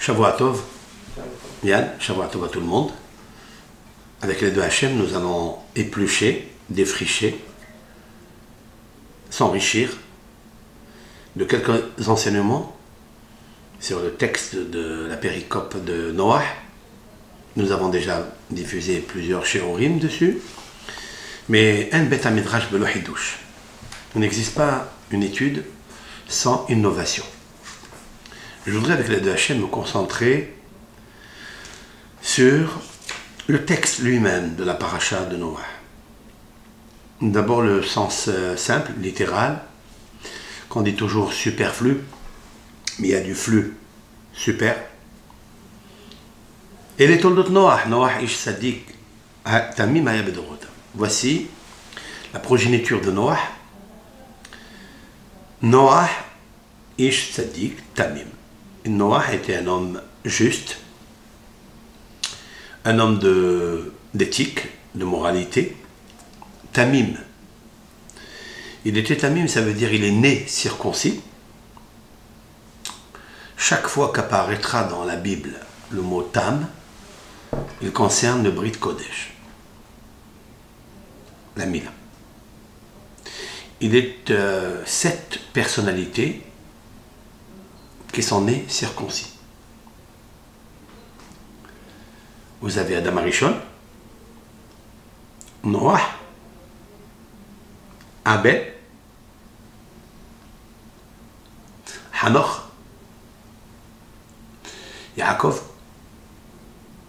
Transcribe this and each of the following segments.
Shavuatov, Yann, Shavuatov à tout le monde. Avec les deux Hachem, nous allons éplucher, défricher, s'enrichir de quelques enseignements sur le texte de la péricope de Noah. Nous avons déjà diffusé plusieurs shéorim dessus. Mais un bêta midrash belohidouche. Il n'existe pas une étude sans innovation. Je voudrais avec l'aide de Hachem me concentrer sur le texte lui-même de la paracha de Noah. D'abord le sens euh, simple, littéral, qu'on dit toujours superflu, mais il y a du flux super. Et les toldot Noah, Noah ish sadik, tamim Voici la progéniture de Noah. Noah ish sadik tamim. Noah était un homme juste, un homme d'éthique, de, moralité. Tamim. Il était tamim, ça veut dire il est né circoncis. Chaque fois qu'apparaîtra dans la Bible le mot tam, il concerne le Brit Kodesh, la Mila. Il est euh, cette personnalité qui sont nés circoncis. Vous avez Adam Arishon, Noah, Abel, Hanoch, Yaakov.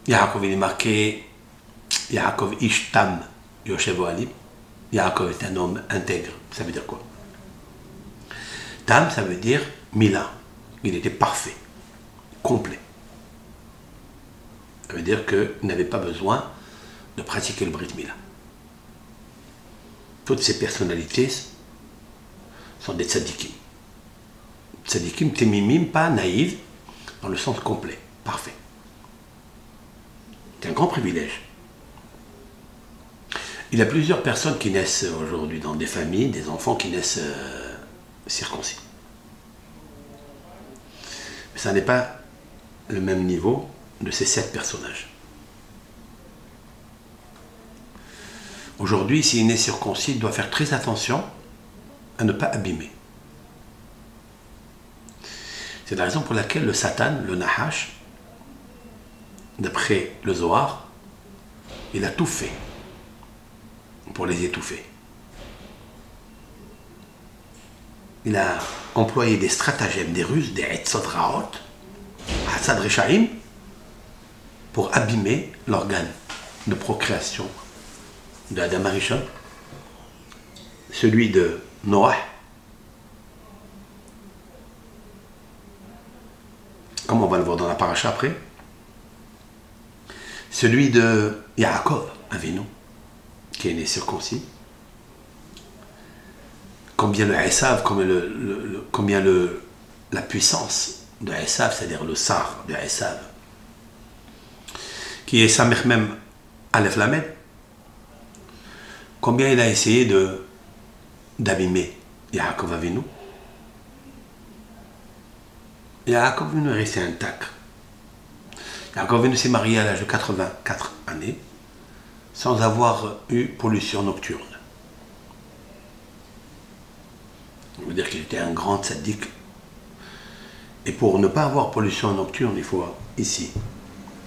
Yaakov, il est marqué Yaakov Ishtam Yoshev Ali. Yaakov est un homme intègre. Ça veut dire quoi? Tam, ça veut dire Mila. Il était parfait, complet. Ça veut dire qu'il n'avait pas besoin de pratiquer le Brit Mila. Toutes ces personnalités sont des tzadikim. Tzadikim, témimim, pas naïves, dans le sens complet, parfait. C'est un grand privilège. Il y a plusieurs personnes qui naissent aujourd'hui dans des familles, des enfants qui naissent euh, circoncis. Ça n'est pas le même niveau de ces sept personnages. Aujourd'hui, s'il est né circoncis, il doit faire très attention à ne pas abîmer. C'est la raison pour laquelle le Satan, le Nahash, d'après le Zohar, il a tout fait pour les étouffer. Il a employé des stratagèmes, des ruses, des Etzot Raot, Hassad Rechaim, pour abîmer l'organe de procréation de Adam Arishon, celui de Noah, comme on va le voir dans la paracha après, celui de Yaakov, Avinu, qui est né circoncis, combien le Esav, combien, la puissance de Esav, c'est-à-dire le Sar de Esav, qui est Samech même Aleph combien il a essayé de d'abîmer Yaakov Avinu. Yaakov Avinu est resté intact. Yaakov Avinu s'est marié à l'âge de 84 années sans avoir eu pollution nocturne. Ça veut dire qu'il était un grand sadique. Et pour ne pas avoir pollution nocturne, il faut ici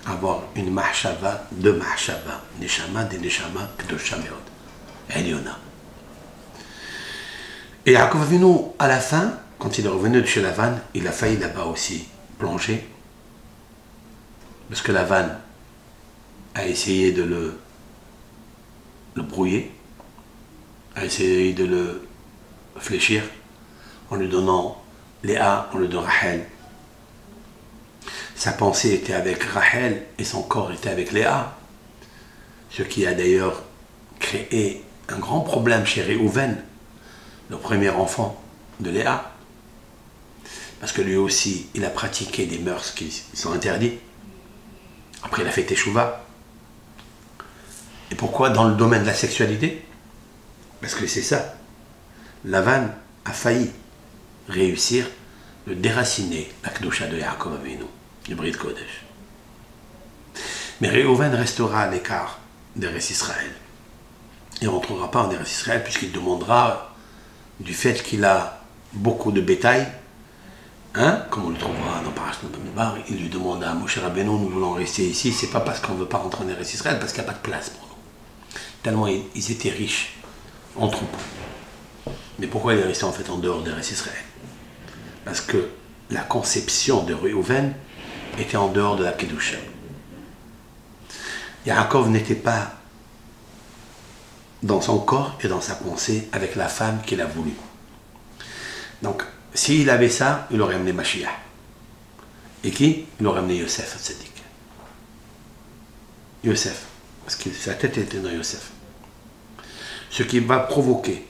avoir une mahshava, deux mahshava, neshama, des neshama, kdosha meod, eliona. Et Yaakov Avinu, à la fin, quand il est revenu de chez la vanne, il a failli là-bas aussi plonger. Parce que la vanne a essayé de le, le brouiller, a essayé de le fléchir en lui donnant Léa, en lui donnant Rachel. Sa pensée était avec Rachel et son corps était avec Léa. Ce qui a d'ailleurs créé un grand problème chez Réhouven, le premier enfant de Léa. Parce que lui aussi, il a pratiqué des mœurs qui sont interdits. Après, il a fait Teshuvah. Et pourquoi dans le domaine de la sexualité? Parce que c'est ça. Lavan a failli réussir de déraciner la Kdusha de Yaakov Avinu. le Brit Kodesh. Mais Réhouven restera à l'écart des restes Israël. Il ne rentrera pas en Eretz Israël puisqu'il demandera du fait qu'il a beaucoup de bétail, hein, comme on le trouvera dans Parashat il lui demande à Moshe Rabbeinu, nous voulons rester ici, c'est pas parce qu'on ne veut pas rentrer en Eretz Israël, parce qu'il n'y a pas de place pour nous. Tellement ils étaient riches en troupeaux. Mais pourquoi il est resté en fait en dehors d'Eretz Israël Parce que la conception de Reuven était en dehors de la Kedusha. Yaakov n'était pas dans son corps et dans sa pensée avec la femme qu'il a voulu. Donc, s'il avait ça, il aurait amené Mashiach. Et qui? Il aurait amené Yosef Tzadik. Yosef. Parce que sa tête était dans Yosef. Ce qui va provoquer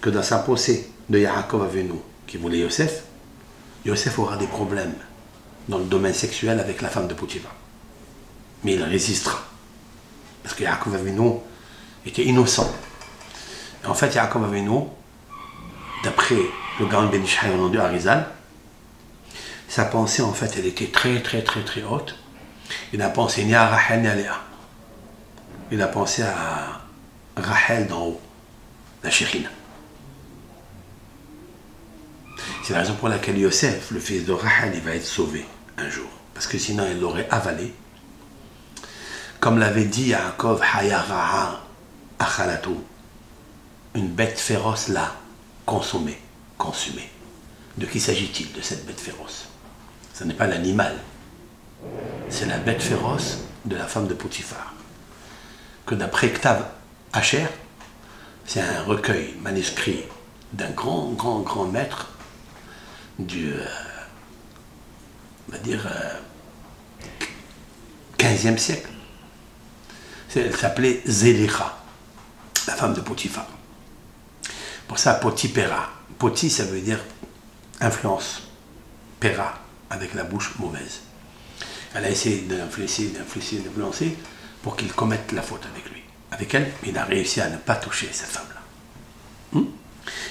que dans sa pensée de Yaakov Avenu, qui voulait Yosef, Yosef aura des problèmes dans le domaine sexuel avec la femme de Potiphar. Mais il résistera. Parce que Yaakov Avenu était innocent. en fait, Yaakov Avenu, d'après le grand Ben Ishai au nom de sa pensée, en fait, elle était très, très, très, très haute. Il a pensé ni à Rachel ni à Léa. Il a pensé à Rachel d'en haut, la chérine. C'est la raison pour laquelle Yosef, le fils de Rachel, il va être sauvé un jour. Parce que sinon, il l'aurait avalé. Comme l'avait dit Yaakov Hayaraha Achalatu. Une bête féroce là, consommée. De qui s'agit-il de cette bête féroce? Ce n'est pas l'animal. C'est la bête féroce de la femme de Potiphar. Que d'après Ktav Hacher, c'est un recueil manuscrit d'un grand, grand, grand maître du, euh, on va dire, 15e euh, siècle. Elle s'appelait Zélicha, la femme de Potiphar. Pour ça, Potipera. Poti, ça veut dire influence. Pera, avec la bouche mauvaise. Elle a essayé d'influencer, d'influencer, d'influencer pour qu'il commette la faute avec lui. Avec elle, il a réussi à ne pas toucher cette femme-là. Hmm?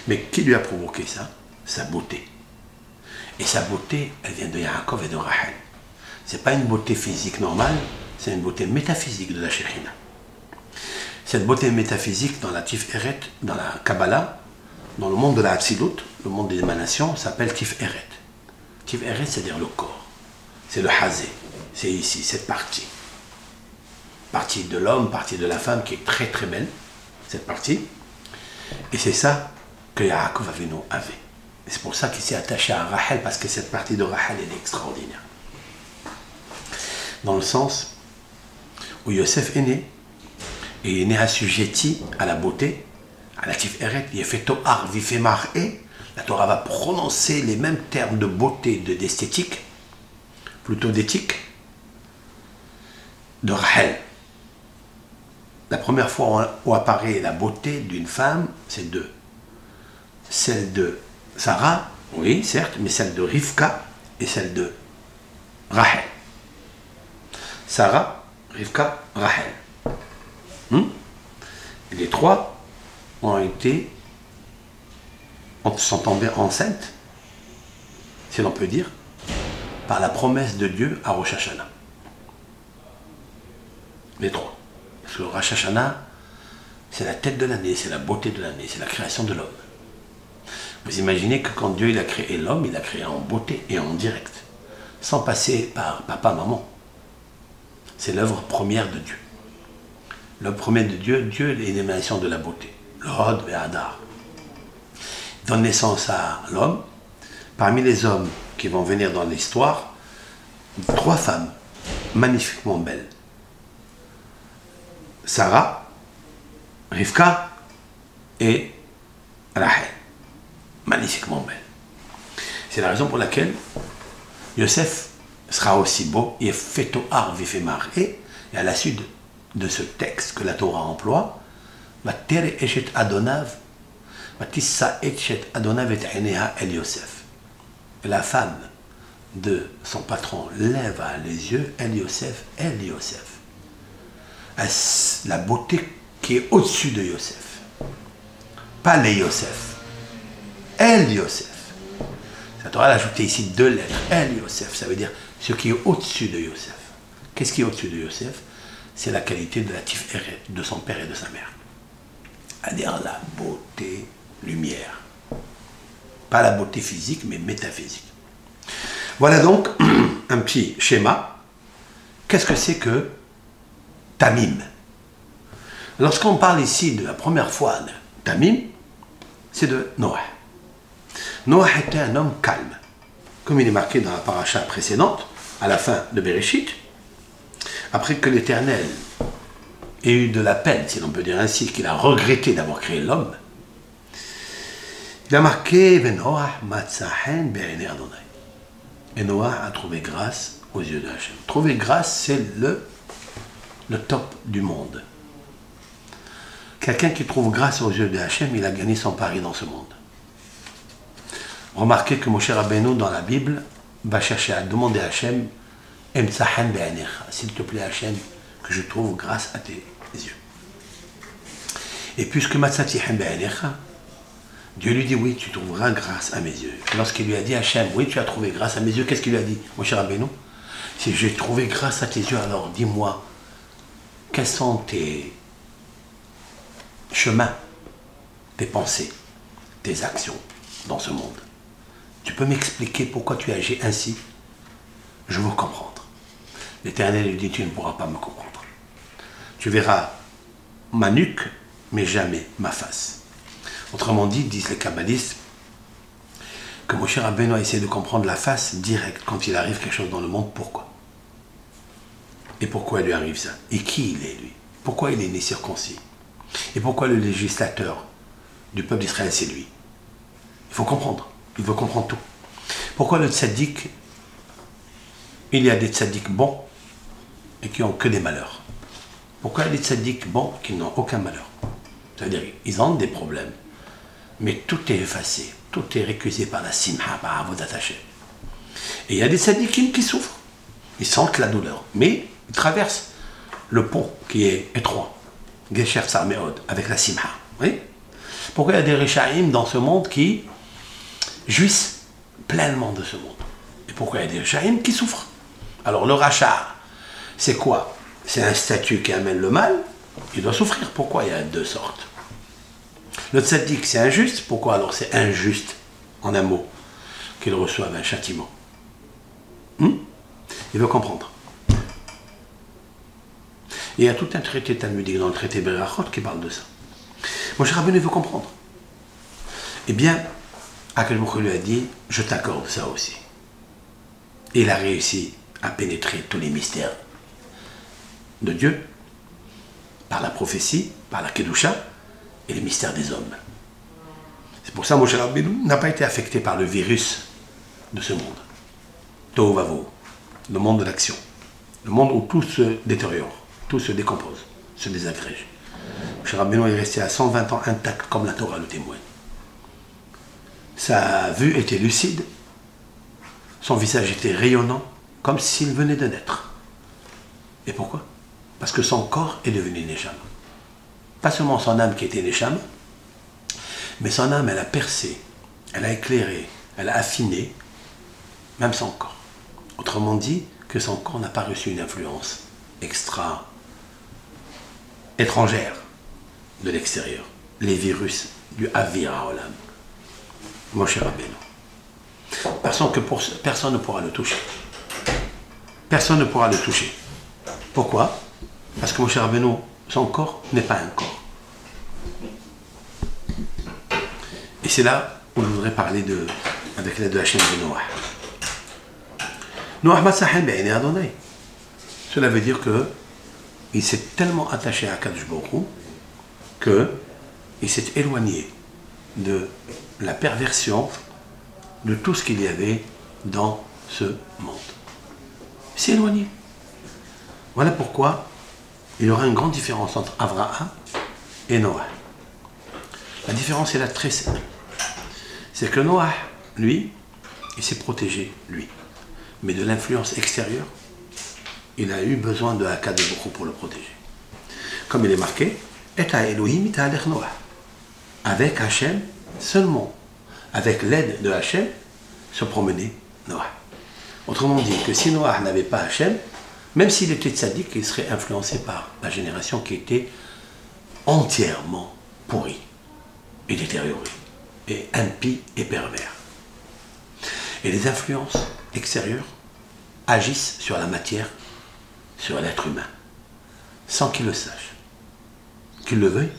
Mais qui lui a provoqué ça? Sa beauté. Et sa beauté, elle vient de Yaakov et de Rachel. Ce n'est pas une beauté physique normale, c'est une beauté métaphysique de la Shekhinah. Cette beauté métaphysique dans la Tiferet, dans la Kabbalah, dans le monde de la Hatzilut, le monde des émanations, s'appelle Tiferet. Tiferet, c'est-à-dire le corps. C'est le Hazé. C'est ici, cette partie. Partie de l'homme, partie de la femme qui est très très belle, cette partie. Et c'est ça que Yaakov avait. C'est pour ça qu'il s'est attaché à Rachel, parce que cette partie de Rachel, est extraordinaire. Dans le sens où Yosef est né, et il est né assujetti à la beauté, à la eret, il est fait Toar, Vifemar et, la Torah va prononcer les mêmes termes de beauté, d'esthétique, plutôt d'éthique, de Rachel. La première fois où apparaît la beauté d'une femme, c'est deux. Celle de Sarah, oui, certes, mais celle de Rivka et celle de Rachel. Sarah, Rivka, Rachel. Hmm? Les trois ont été, sont tombés enceintes, si l'on peut dire, par la promesse de Dieu à Rosh Hashanah. Les trois. Parce que Rosh Hashanah, c'est la tête de l'année, c'est la beauté de l'année, c'est la création de l'homme. Vous imaginez que quand Dieu il a créé l'homme, il l'a créé en beauté et en direct, sans passer par papa, maman. C'est l'œuvre première de Dieu. L'œuvre première de Dieu, Dieu est l'émanation de la beauté. Le Hod et Hadar. Donne naissance à l'homme. Parmi les hommes qui vont venir dans l'histoire, trois femmes magnifiquement belles. Sarah, Rivka et Rachel magnifiquement belle. C'est la raison pour laquelle Yosef sera aussi beau, et ar vifemar. Et à la suite de ce texte que la Torah emploie, adonav, eshet adonav et el Yosef. La femme de son patron lève les yeux, El Yosef, El Yosef. La beauté qui est au-dessus de Yosef? Pas les Yosef. El Yosef. Ça Torah a ici deux lettres. El Yosef, ça veut dire ce qui est au-dessus de Yosef. Qu'est-ce qui est au-dessus de Yosef? C'est la qualité de la tiferet de son père et de sa mère. C'est-à-dire la beauté, lumière. Pas la beauté physique, mais métaphysique. Voilà donc un petit schéma. Qu'est-ce que c'est que Tamim? Lorsqu'on parle ici de la première fois de Tamim, c'est de Noah. Noah était un homme calme. Comme il est marqué dans la paracha précédente, à la fin de Bereshit, après que l'Éternel ait eu de la peine, si l'on peut dire ainsi, qu'il a regretté d'avoir créé l'homme, il a marqué Et Noah a trouvé grâce aux yeux de Hachem. Trouver grâce, c'est le, le top du monde. Quelqu'un qui trouve grâce aux yeux de Hachem, il a gagné son pari dans ce monde. Remarquez que mon cher Rabbeinu, dans la Bible, va chercher à demander à Hachem s'il te plaît Hachem, que je trouve grâce à tes yeux. Et puisque Dieu lui dit oui, tu trouveras grâce à mes yeux. Lorsqu'il lui a dit Hachem, oui, tu as trouvé grâce à mes yeux, qu'est-ce qu'il lui a dit, mon cher Rabbeinu Si j'ai trouvé grâce à tes yeux, alors dis-moi, quels sont tes chemins, tes pensées, tes actions dans ce monde? Tu peux m'expliquer pourquoi tu agis ainsi? Je veux comprendre. L'Éternel lui dit, tu ne pourras pas me comprendre. Tu verras ma nuque, mais jamais ma face. Autrement dit, disent les kabbalistes, que mon cher Rabbeinu a essayé de comprendre la face directe quand il arrive quelque chose dans le monde. Pourquoi? Et pourquoi lui arrive ça? Et qui il est, lui? Pourquoi il est né circoncis? Et pourquoi le législateur du peuple d'Israël, c'est lui? Il faut comprendre. Il veut comprendre tout. Pourquoi le tzaddik, il y a des tzaddiks bons et qui ont que des malheurs? Pourquoi il y a des tzaddiks bons qui n'ont aucun malheur? C'est-à-dire, ils ont des problèmes, mais tout est effacé, tout est récusé par la simha, par vos attachés. Et il y a des tzaddikim qui souffrent, ils sentent la douleur, mais ils traversent le pont qui est étroit, Gesher Sarmeod, avec la simha. Pourquoi il y a des Rishaïm dans ce monde qui jouissent pleinement de ce monde Et pourquoi il y a des Rishaïm qui souffrent Alors le rachat, c'est quoi C'est un statut qui amène le mal, il doit souffrir. Pourquoi il y a deux sortes Le tzaddik, c'est injuste. Pourquoi alors c'est injuste, en un mot, qu'il reçoive un châtiment hmm Il veut comprendre. il y a tout un traité talmudique dans le traité Berachot qui parle de ça. Mon cher il veut comprendre. Eh bien, Akelbouch lui a dit, je t'accorde ça aussi. Et il a réussi à pénétrer tous les mystères de Dieu, par la prophétie, par la Kedusha et les mystères des hommes. C'est pour ça que Moshe n'a pas été affecté par le virus de ce monde. Tohu le monde de l'action, le monde où tout se détériore, tout se décompose, se désagrège. Moshe Rabbeinu est resté à 120 ans intact comme la Torah le témoigne. Sa vue était lucide, son visage était rayonnant, comme s'il venait de naître. Et pourquoi? Parce que son corps est devenu Neshama. Pas seulement son âme qui était Neshama, mais son âme, elle a percé, elle a éclairé, elle a affiné, même son corps. Autrement dit, que son corps n'a pas reçu une influence extra étrangère de l'extérieur. Les virus du Avira Olam. Mon cher Rabbeinu. Personne, ne pourra le toucher. Personne ne pourra le toucher. Pourquoi? Parce que mon cher Benoît, son corps n'est pas un corps. Et c'est là où je voudrais parler de, avec l'aide de Hachem de Noah. Noah Matsahem ben Adonai. Cela veut dire que il s'est tellement attaché à Kadosh que il s'est éloigné de la perversion de tout ce qu'il y avait dans ce monde. Éloigné. Voilà pourquoi il y aura une grande différence entre Abraham et Noah. La différence est là très simple. C'est que Noah, lui, il s'est protégé, lui. Mais de l'influence extérieure, il a eu besoin de Haka de beaucoup pour le protéger. Comme il est marqué, et à Elohim Noah. Avec Hachem seulement, avec l'aide de Hachem, se promener Noah. Autrement dit, que si Noah n'avait pas Hachem, même s'il était tzaddik, il serait influencé par la génération qui était entièrement pourrie et détériorée, et impie et pervers. Et les influences extérieures agissent sur la matière, sur l'être humain, sans qu'il le sache, qu'il le veuille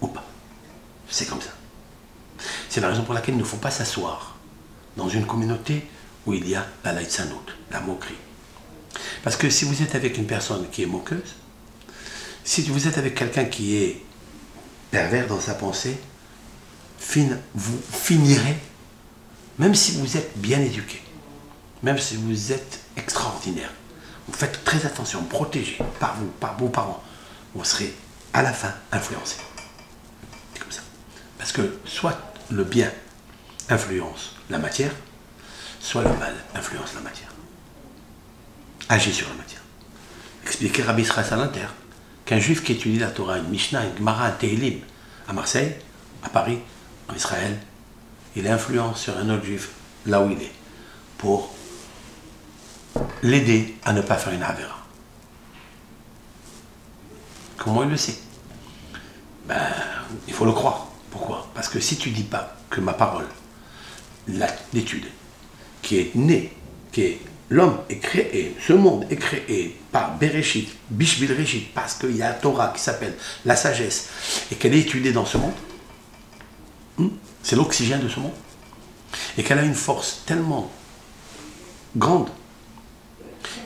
ou pas. C'est comme ça. C'est la raison pour laquelle il ne faut pas s'asseoir dans une communauté où il y a la laïtsanout, la moquerie. Parce que si vous êtes avec une personne qui est moqueuse, si vous êtes avec quelqu'un qui est pervers dans sa pensée, vous finirez, même si vous êtes bien éduqué, même si vous êtes extraordinaire, vous faites très attention, protégé par vous, par vos parents, vous serez à la fin influencé. C'est comme ça. Parce que soit le bien influence la matière, soit le mal influence la matière. Agit sur la matière. Expliquer Rabbi Israël Salanter qu'un juif qui étudie la Torah, une Mishnah, une Gemara, un Tehilim, à Marseille, à Paris, en Israël, il influence sur un autre juif là où il est, pour l'aider à ne pas faire une avéra. Comment il le sait? Ben, Il faut le croire. Pourquoi? Parce que si tu dis pas que ma parole, l'étude, qui est née, qui est l'homme est créé, ce monde est créé par Bereshit, Bishvil Reshit, parce qu'il y a la Torah qui s'appelle la sagesse, et qu'elle est étudiée dans ce monde, hmm, c'est l'oxygène de ce monde, et qu'elle a une force tellement grande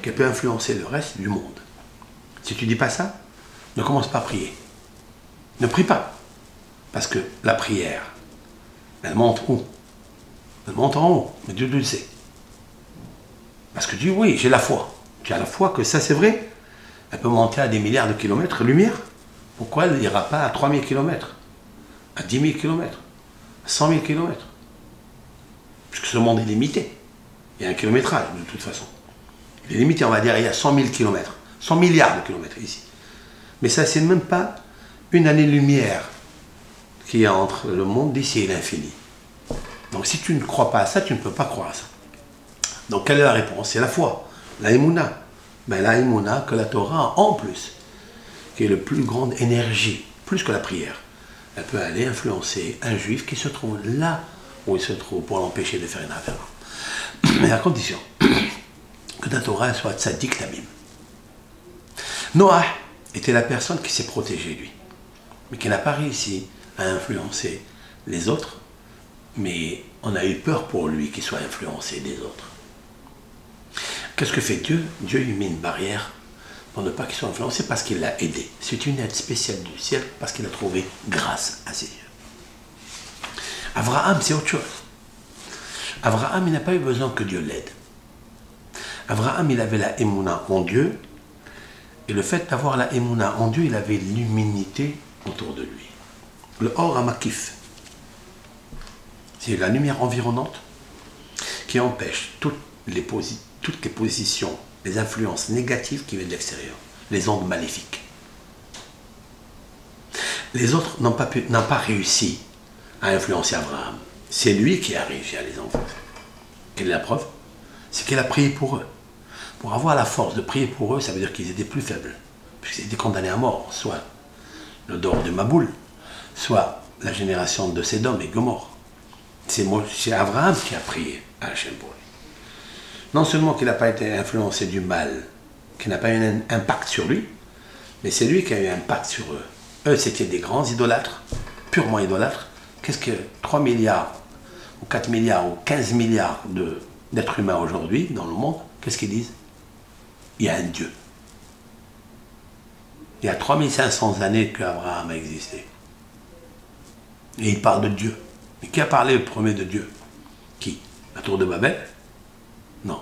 qu'elle peut influencer le reste du monde. Si tu dis pas ça, ne commence pas à prier. Ne prie pas. Parce que la prière, elle monte où Elle monte en haut, mais Dieu le sait. Parce que Dieu, oui, j'ai la foi. Tu as la foi que ça c'est vrai. Elle peut monter à des milliards de kilomètres lumière. Pourquoi elle n'ira pas à 3000 kilomètres À 10 000 kilomètres À 100 000 kilomètres? Puisque ce monde est limité. Il y a un kilométrage de toute façon. Il est limité, on va dire, il y a 100 000 kilomètres. 100 milliards de kilomètres ici. Mais ça, c'est même pas une année-lumière qu'il y a entre le monde d'ici et l'infini. Donc si tu ne crois pas à ça, tu ne peux pas croire à ça. Donc quelle est la réponse? C'est la foi, la émouna. Ben, la émouna que la Torah en plus, qui est la plus grande énergie, plus que la prière. Elle peut aller influencer un juif qui se trouve là où il se trouve pour l'empêcher de faire une affaire. Mais à condition que la Torah soit tzaddik tamim. Noah était la personne qui s'est protégée, lui, mais qui n'a pas réussi à influencer les autres, mais on a eu peur pour lui qu'il soit influencé des autres. Qu'est-ce que fait Dieu? Dieu lui met une barrière pour ne pas qu'il soit influencé parce qu'il l'a aidé. C'est une aide spéciale du ciel parce qu'il a trouvé grâce à ses yeux. Abraham, c'est autre chose. Abraham, il n'a pas eu besoin que Dieu l'aide. Abraham, il avait la émouna en Dieu, et le fait d'avoir la émouna en Dieu, il avait l'humilité autour de lui. Le or amakif, c'est la lumière environnante qui empêche toutes les, toutes les positions, les influences négatives qui viennent de l'extérieur, les ondes maléfiques. Les autres n'ont pas, pas réussi à influencer Abraham. C'est lui qui a réussi à les influencer. Quelle est la preuve? C'est qu'il a prié pour eux. Pour avoir la force de prier pour eux, ça veut dire qu'ils étaient plus faibles, puisqu'ils étaient condamnés à mort, soit le dor de Maboul, soit la génération de Sédom et Gomorre. C'est Abraham qui a prié à Hachem pour lui. Non seulement qu'il n'a pas été influencé du mal, qu'il n'a pas eu un impact sur lui, mais c'est lui qui a eu un impact sur eux. Eux, c'était des grands idolâtres, purement idolâtres. Qu'est-ce que 3 milliards, ou 4 milliards, ou 15 milliards d'êtres humains aujourd'hui dans le monde, qu'est-ce qu'ils disent? Il y a un Dieu. Il y a 3500 années qu'Abraham a existé. Et il parle de Dieu. Mais qui a parlé le premier de Dieu? Qui? La tour de Babel? Non.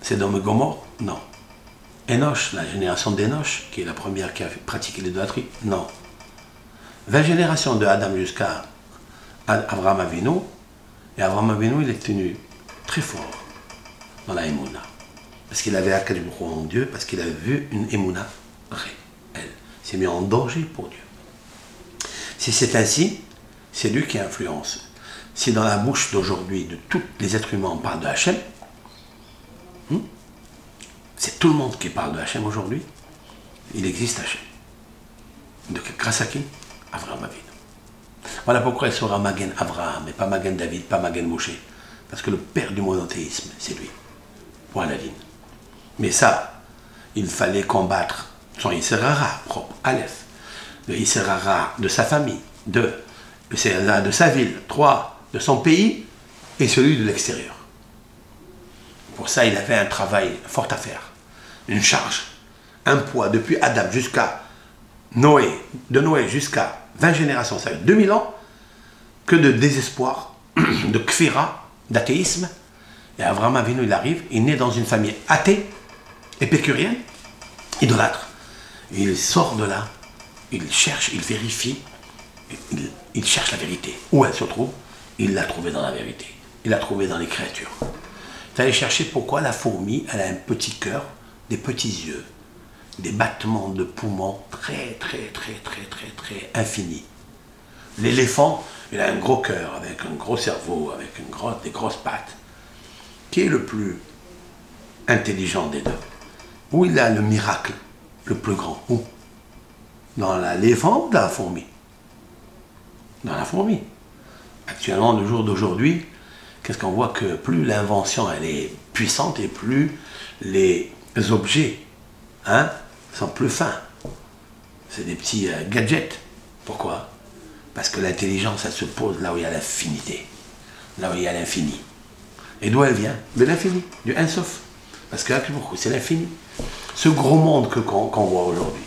C'est dans Gomorre? Non. Enoch, la génération d'Enoch, qui est la première qui a pratiqué l'idolâtrie? Non. 20 générations de Adam jusqu'à Abraham Avinu. Et Abraham Avinu, il est tenu très fort dans la Emouna. Parce qu'il avait Akadibro en Dieu, parce qu'il avait vu une émouna réelle. Il s'est mis en danger pour Dieu. Si c'est ainsi, c'est lui qui influence. Si dans la bouche d'aujourd'hui, de tous les êtres humains, on parle de Hachem, Hmm? C'est tout le monde qui parle de Hachem aujourd'hui. Il existe Hachem. De, grâce à qui? Avraham Avinu. Voilà pourquoi il sera Magen Avraham et pas Magen David, pas Magen Moshe. Parce que le père du monothéisme, c'est lui. La ligne. Mais ça, il fallait combattre son Isserara propre, Aleph, le Isserara de sa famille, deux, le de sa ville, trois, de son pays et celui de l'extérieur. Pour ça, il avait un travail fort à faire, une charge, un poids depuis Adam jusqu'à Noé, de Noé jusqu'à 20 générations, ça fait 2000 ans, que de désespoir, de kfira, d'athéisme. Et Abraham Avinu, il arrive, il naît dans une famille athée, épicurienne, idolâtre. il sort de là, il cherche, il vérifie, il, il cherche la vérité. Où elle se trouve Il l'a trouvée dans la vérité. Il l'a trouvée dans les créatures. Il allé chercher pourquoi la fourmi, elle a un petit cœur, des petits yeux, des battements de poumons très, très, très, très, très, très infinis. L'éléphant, il a un gros cœur, avec un gros cerveau, avec une grosse, des grosses pattes. Qui est le plus intelligent des deux? Où il a le miracle le plus grand? Où? Dans l'éléphant ou dans la fourmi? Dans la fourmi. Actuellement, le jour d'aujourd'hui, qu'est-ce qu'on voit que plus l'invention elle est puissante et plus les objets hein, sont plus fins. C'est des petits euh, gadgets. Pourquoi? Parce que l'intelligence, elle se pose là où il y a l'infinité, là où il y a l'infini. Et d'où elle vient? De l'infini, du Insof. Parce que c'est l'infini. Ce gros monde qu'on voit aujourd'hui.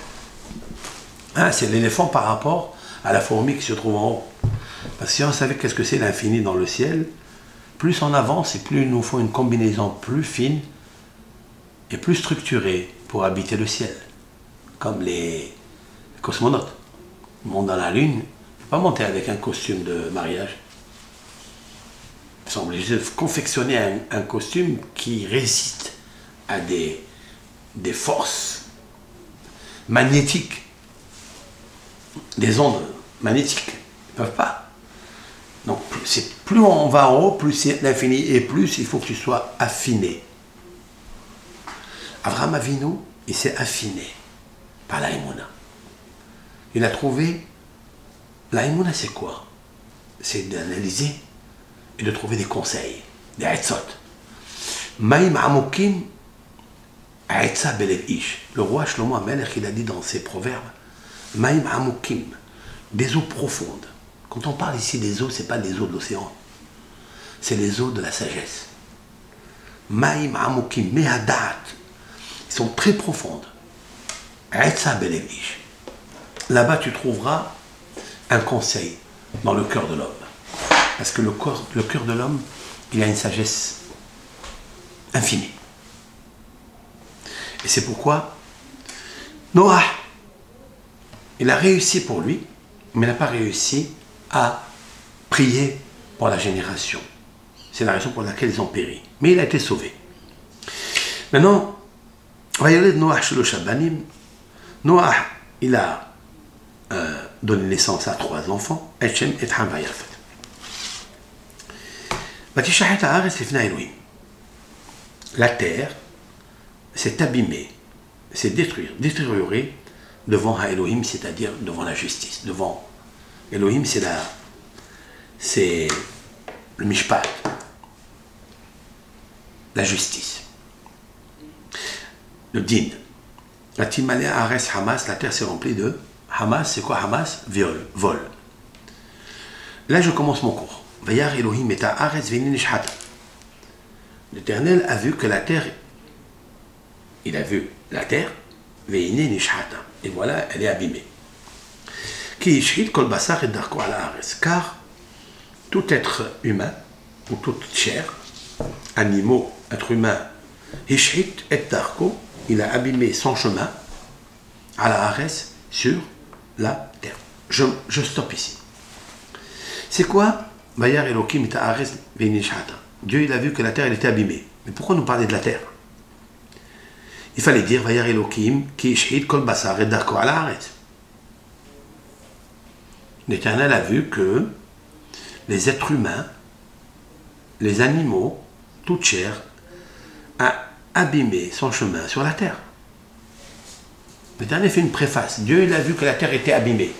Hein, c'est l'éléphant par rapport à la fourmi qui se trouve en haut. Parce que si on savait qu'est-ce que c'est l'infini dans le ciel, plus on avance et plus il nous faut une combinaison plus fine et plus structurée pour habiter le ciel. Comme les cosmonautes. Ils montent dans la Lune, ne pas monter avec un costume de mariage. Ils sont obligés de confectionner un, costume qui résiste à des, des forces magnétiques, des ondes magnétiques. Ils ne peuvent pas. Donc, plus on va en haut, plus c'est l'infini, et plus il faut que tu sois affiné. Abraham Avinu, il s'est affiné par l'aïmouna. Il a trouvé, l'aïmouna c'est quoi? C'est d'analyser et de trouver des conseils, des etzot. Maïm amokim ish. Le roi Shlomo Amelech, il a dit dans ses proverbes, Maïm amokim, des eaux profondes. Quand on parle ici des eaux, ce n'est pas les eaux de l'océan. C'est les eaux de la sagesse. Maïm amukim mehadat. Ils sont très profondes. Là-bas, tu trouveras un conseil dans le cœur de l'homme. Parce que le, corps, le cœur de l'homme, il a une sagesse infinie. Et c'est pourquoi Noah, il a réussi pour lui, mais n'a pas réussi a prié pour la génération. C'est la raison pour laquelle ils ont péri. Mais il a été sauvé. Maintenant, Noah Noah, il a euh, donné naissance à trois enfants, Echem et Ham La terre s'est abîmée, s'est détruite, détériorée devant Elohim, c'est-à-dire devant la justice, devant Elohim, c'est la, c'est le mishpat, la justice, le din. La Timalé Ares Hamas, la terre s'est remplie de Hamas, c'est quoi Hamas? Viol, vol. Là, je commence mon cours. Vayar Elohim et Ares L'Éternel a vu que la terre, il a vu la terre, et voilà, elle est abîmée. Car tout être humain, ou toute chair, animaux, être humain, il a abîmé son chemin à la Ares sur la terre. Je, je stoppe ici. C'est quoi? Dieu il a vu que la terre était abîmée. Mais pourquoi nous parler de la terre? Il fallait dire Vayar Elohim ki kol basar et darko L'Éternel a vu que les êtres humains, les animaux, toute chair, abîmé son chemin sur la terre. L'Éternel fait une préface. Dieu, il a vu que la terre était abîmée.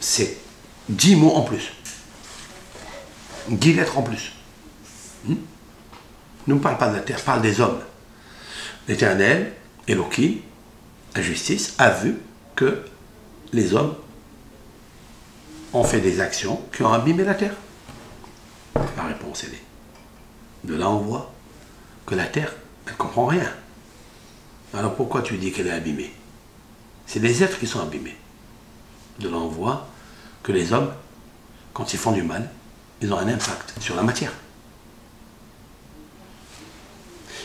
C'est dix mots en plus. Dix lettres en plus. Hmm? Ne parle pas de la terre, parle des hommes. L'Éternel, Elohim, la justice, a vu que les hommes ont fait des actions qui ont abîmé la terre. La réponse, est. De là, on voit que la terre, elle ne comprend rien. Alors pourquoi tu dis qu'elle est abîmée? C'est les êtres qui sont abîmés. De là, on voit que les hommes, quand ils font du mal, ils ont un impact sur la matière.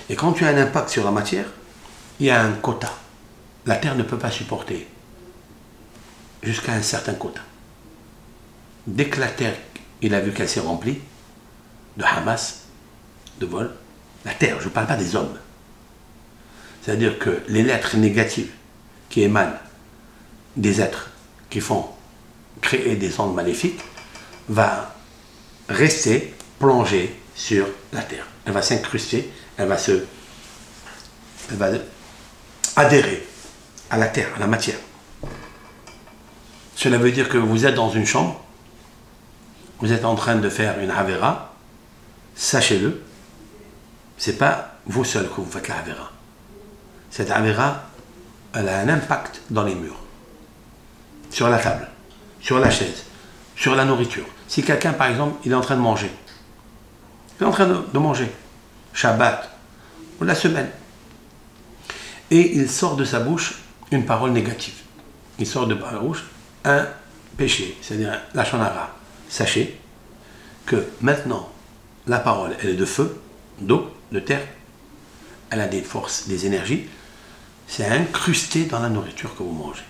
Et quand tu as un impact sur la matière, il y a un quota. La Terre ne peut pas supporter jusqu'à un certain quota. Dès que la Terre, il a vu qu'elle s'est remplie de Hamas, de vol, la Terre, je ne parle pas des hommes. C'est-à-dire que les lettres négatives qui émanent des êtres qui font créer des ondes maléfiques va rester plongée sur la Terre. Elle va s'incruster, elle va se. Adhérer à la Terre, à la matière. Cela veut dire que vous êtes dans une chambre, vous êtes en train de faire une Havera, sachez-le, c'est pas vous seul que vous faites la Havera. Cette Havera, elle a un impact dans les murs, sur la table, sur la chaise, sur la nourriture. Si quelqu'un, par exemple, il est en train de manger, il est en train de, manger, Shabbat, ou la semaine, et il sort de sa bouche une parole négative. Il sort de sa bouche un péché, c'est-à-dire la chanara. Sachez que maintenant, la parole, elle est de feu, d'eau, de terre, elle a des forces, des énergies, c'est incrusté dans la nourriture que vous mangez.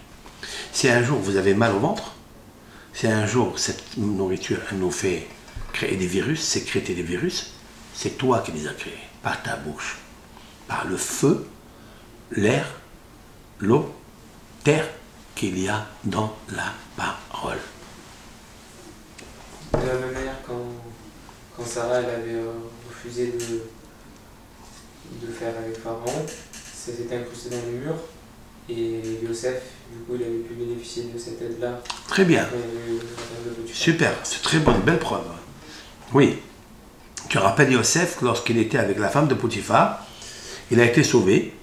Si un jour vous avez mal au ventre, si un jour cette nourriture nous fait créer des virus, sécréter des virus, c'est toi qui les as créés, par ta bouche, par le feu, l'air, l'eau, terre qu'il y a dans la parole. De la même manière, quand, Sarah elle avait euh, refusé de, de faire avec Pharaon, ça s'était incrusté dans les murs. Et Yosef, du coup, il avait pu bénéficier de cette aide-là. Très bien. Super, c'est très bonne, belle preuve. Oui. Tu rappelles Yosef, lorsqu'il était avec la femme de Potiphar, il a été sauvé.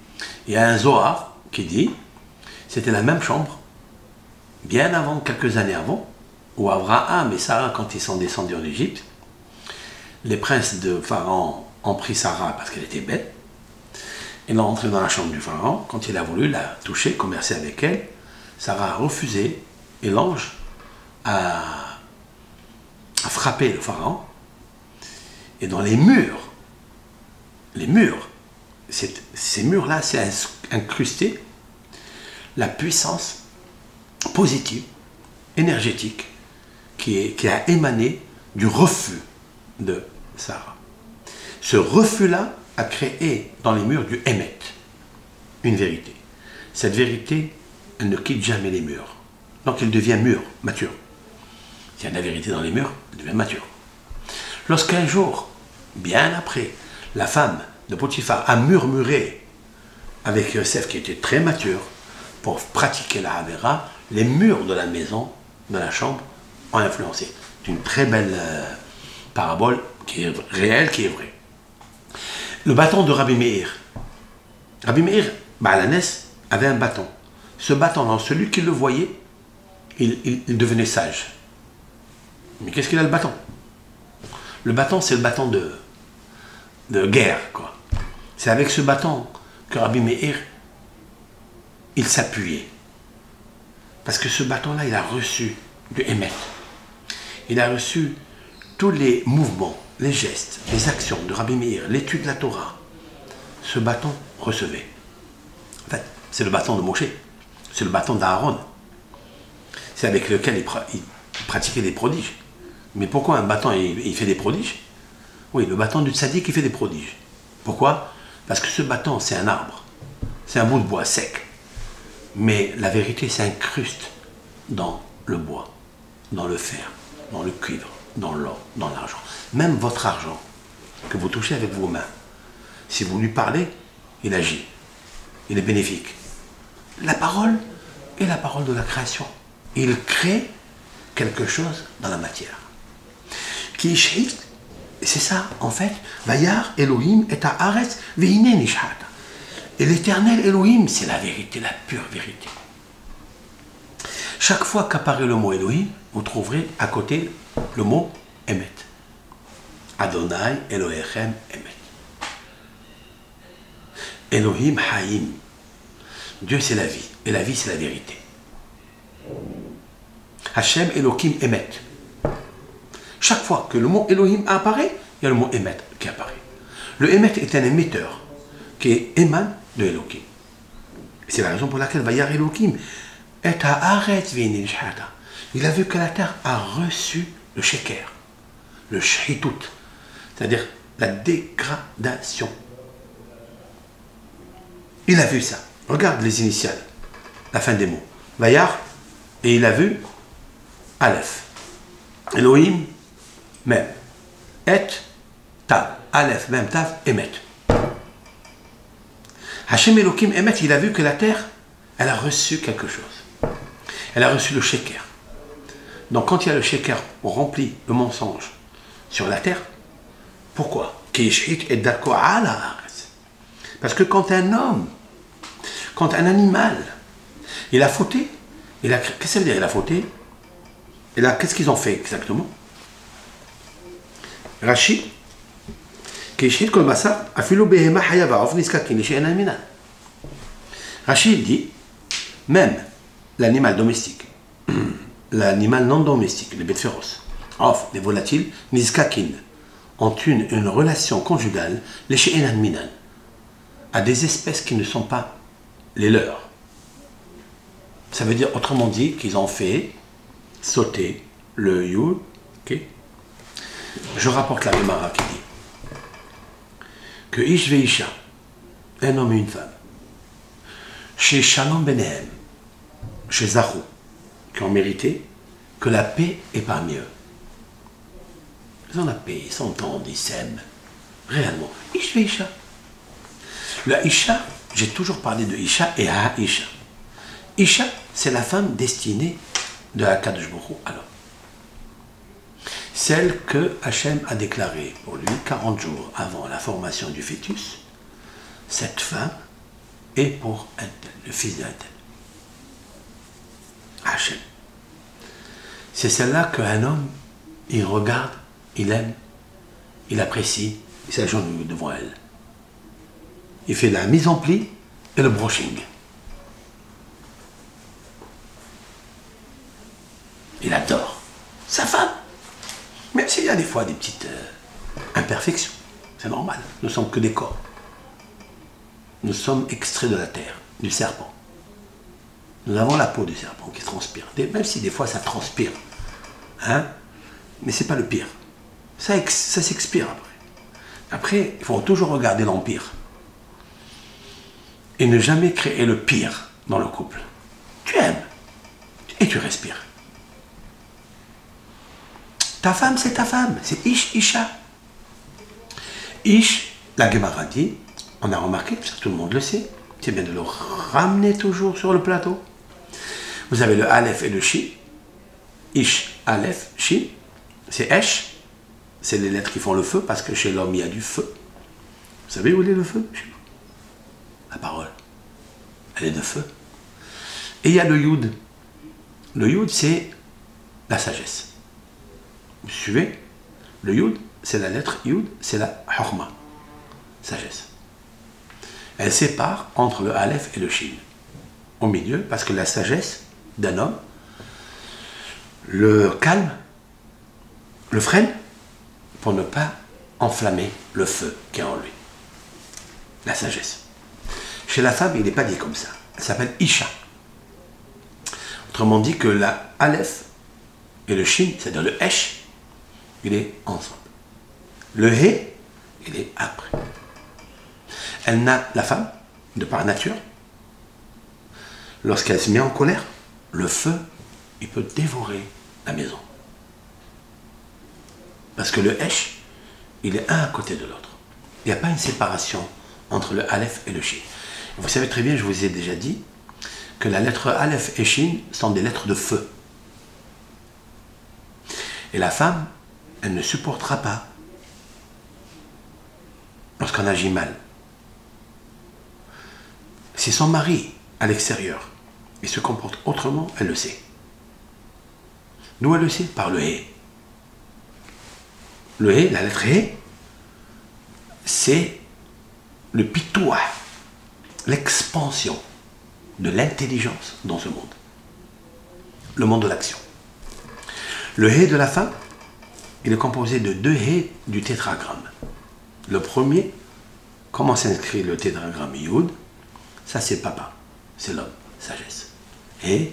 Il y a un Zohar qui dit, c'était la même chambre, bien avant, quelques années avant, où Abraham et Sarah, quand ils sont descendus en Égypte, les princes de Pharaon ont pris Sarah parce qu'elle était belle. Il est entré dans la chambre du Pharaon. Quand il a voulu la toucher, converser avec elle, Sarah a refusé et l'ange a frappé le Pharaon. Et dans les murs, les murs, ces murs-là, c'est incrusté la puissance positive, énergétique, qui, a émané du refus de Sarah. Ce refus-là a créé dans les murs du Hémet une vérité. Cette vérité, elle ne quitte jamais les murs. Donc elle devient mûre, mature. S'il y a de la vérité dans les murs, elle devient mature. Lorsqu'un jour, bien après, la femme de Potiphar a murmuré avec Yosef qui était très mature pour pratiquer la Havera, les murs de la maison, de la chambre, ont influencé. C'est une très belle euh, parabole qui est réelle, qui est vraie. Le bâton de Rabbi Meir. Rabbi Meir, Balanès, avait un bâton. Ce bâton-là, celui qui le voyait, il, devenait sage. Mais qu'est-ce qu'il a le bâton? Le bâton, c'est le bâton de, guerre, quoi. C'est avec ce bâton que Rabbi Meir, il s'appuyait. Parce que ce bâton-là, il a reçu du Hémet. Il a reçu tous les mouvements, les gestes, les actions de Rabbi Meir, l'étude de la Torah. Ce bâton recevait. En fait, c'est le bâton de Moshe. C'est le bâton d'Aaron. C'est avec lequel il, pratiquait des prodiges. Mais pourquoi un bâton, il, fait des prodiges? Oui, le bâton du tzaddik, qui fait des prodiges. Pourquoi? Parce que ce bâton, c'est un arbre. C'est un bout de bois sec. Mais la vérité s'incruste dans le bois, dans le fer, dans le cuivre, dans l'or, dans l'argent. Même votre argent que vous touchez avec vos mains, Si vous lui parlez, il agit. Il est bénéfique. La parole est la parole de la création. Il crée quelque chose dans la matière. Qui c'est ça, en fait. Vayar Elohim et Haaretz veine Et l'éternel Elohim, c'est la vérité, la pure vérité. Chaque fois qu'apparaît le mot Elohim, vous trouverez à côté le mot Emet. Adonai Elohechem Emet. Elohim Haïm. Dieu c'est la vie. Et la vie c'est la vérité. Hashem Elohim Emet. Chaque fois que le mot Elohim apparaît, il y a le mot Emet qui apparaît. Le Emet est un émetteur qui émane de Elohim. C'est la raison pour laquelle Vayar Elohim est à Il a vu que la terre a reçu le sheker, le shhitout, c'est-à-dire la dégradation. Il a vu ça. Regarde les initiales, la fin des mots. Vayar, et il a vu Aleph. Elohim, même. Et, Tav. Aleph, même Tav, Emet. Hachem Elohim, Emet, il a vu que la terre, elle a reçu quelque chose. Elle a reçu le sheker. Donc quand il y a le sheker rempli le mensonge sur la terre, pourquoi? Parce que quand un homme, quand un animal, il a fauté, qu'est-ce que ça veut dire il a fauté? Et là, qu'est-ce qu'ils ont fait exactement? Rachid, Rachid dit, même l'animal domestique, l'animal non domestique, les bêtes féroces, off, les volatiles, nizkakin, ont une, une relation conjugale, les minan, à des espèces qui ne sont pas les leurs. Ça veut dire, autrement dit, qu'ils ont fait sauter le yud. Je rapporte la Gemara qui dit que Ish Isha, un homme et une femme, chez Shalom Benehem, chez Zahou, qui ont mérité que la paix est parmi eux. Ils ont la paix, ils s'entendent, ils s'aiment. Réellement. Ish Isha. La Isha, j'ai toujours parlé de Isha et Ha Isha. Isha, c'est la femme destinée de Akadosh Baruch. Celle que Hachem a déclarée pour lui 40 jours avant la formation du fœtus, cette femme est pour un le fils d'un tel. Hachem. C'est celle-là qu'un homme, il regarde, il aime, il apprécie, il s'agenouille devant elle. Il fait la mise en pli et le brushing. Il adore sa femme. Même s'il y a des fois des petites euh, imperfections. C'est normal. Nous sommes que des corps. Nous sommes extraits de la terre, du serpent. Nous avons la peau du serpent qui transpire. Même si des fois ça transpire. Hein Mais c'est pas le pire. Ça s'expire après. Après, il faut toujours regarder l'empire. Et ne jamais créer le pire dans le couple. Tu aimes. Et tu respires. Ta femme, c'est ta femme, c'est Ish Isha. Ish, la Gemara dit, on a remarqué, tout le monde le sait, c'est bien de le ramener toujours sur le plateau. Vous avez le Aleph et le Shi. Ish, Aleph, Shi. C'est Esh. C'est les lettres qui font le feu, parce que chez l'homme, il y a du feu. Vous savez où est le feu? La parole. Elle est de feu. Et il y a le Yud. Le Yud, c'est la sagesse. Suivez Le Yud, c'est la lettre Yud, c'est la Hurma, sagesse. Elle sépare entre le Aleph et le Shin, au milieu, parce que la sagesse d'un homme le calme, le freine, pour ne pas enflammer le feu qui est en lui. La sagesse. Chez la femme, il n'est pas dit comme ça. Elle s'appelle Isha. Autrement dit que la Aleph et le Shin, c'est-à-dire le Esh, il est ensemble. Le Hé, il est après. Elle n'a, la femme, de par nature, lorsqu'elle se met en colère, le feu, il peut dévorer la maison. Parce que le Hesh, il est un à côté de l'autre. Il n'y a pas une séparation entre le Aleph et le Shin. Vous savez très bien, je vous ai déjà dit, que la lettre Aleph et Shin sont des lettres de feu. Et la femme, elle ne supportera pas lorsqu'on agit mal. Si son mari, à l'extérieur, il se comporte autrement, elle le sait. D'où elle le sait Par le hé. Le hé, la lettre hé, c'est le pitois, l'expansion de l'intelligence dans ce monde. Le monde de l'action. Le hé de la femme, il est composé de deux hé du tétragramme. Le premier, comment s'inscrit le tétragramme Yud Ça, c'est papa, c'est l'homme, sagesse. Et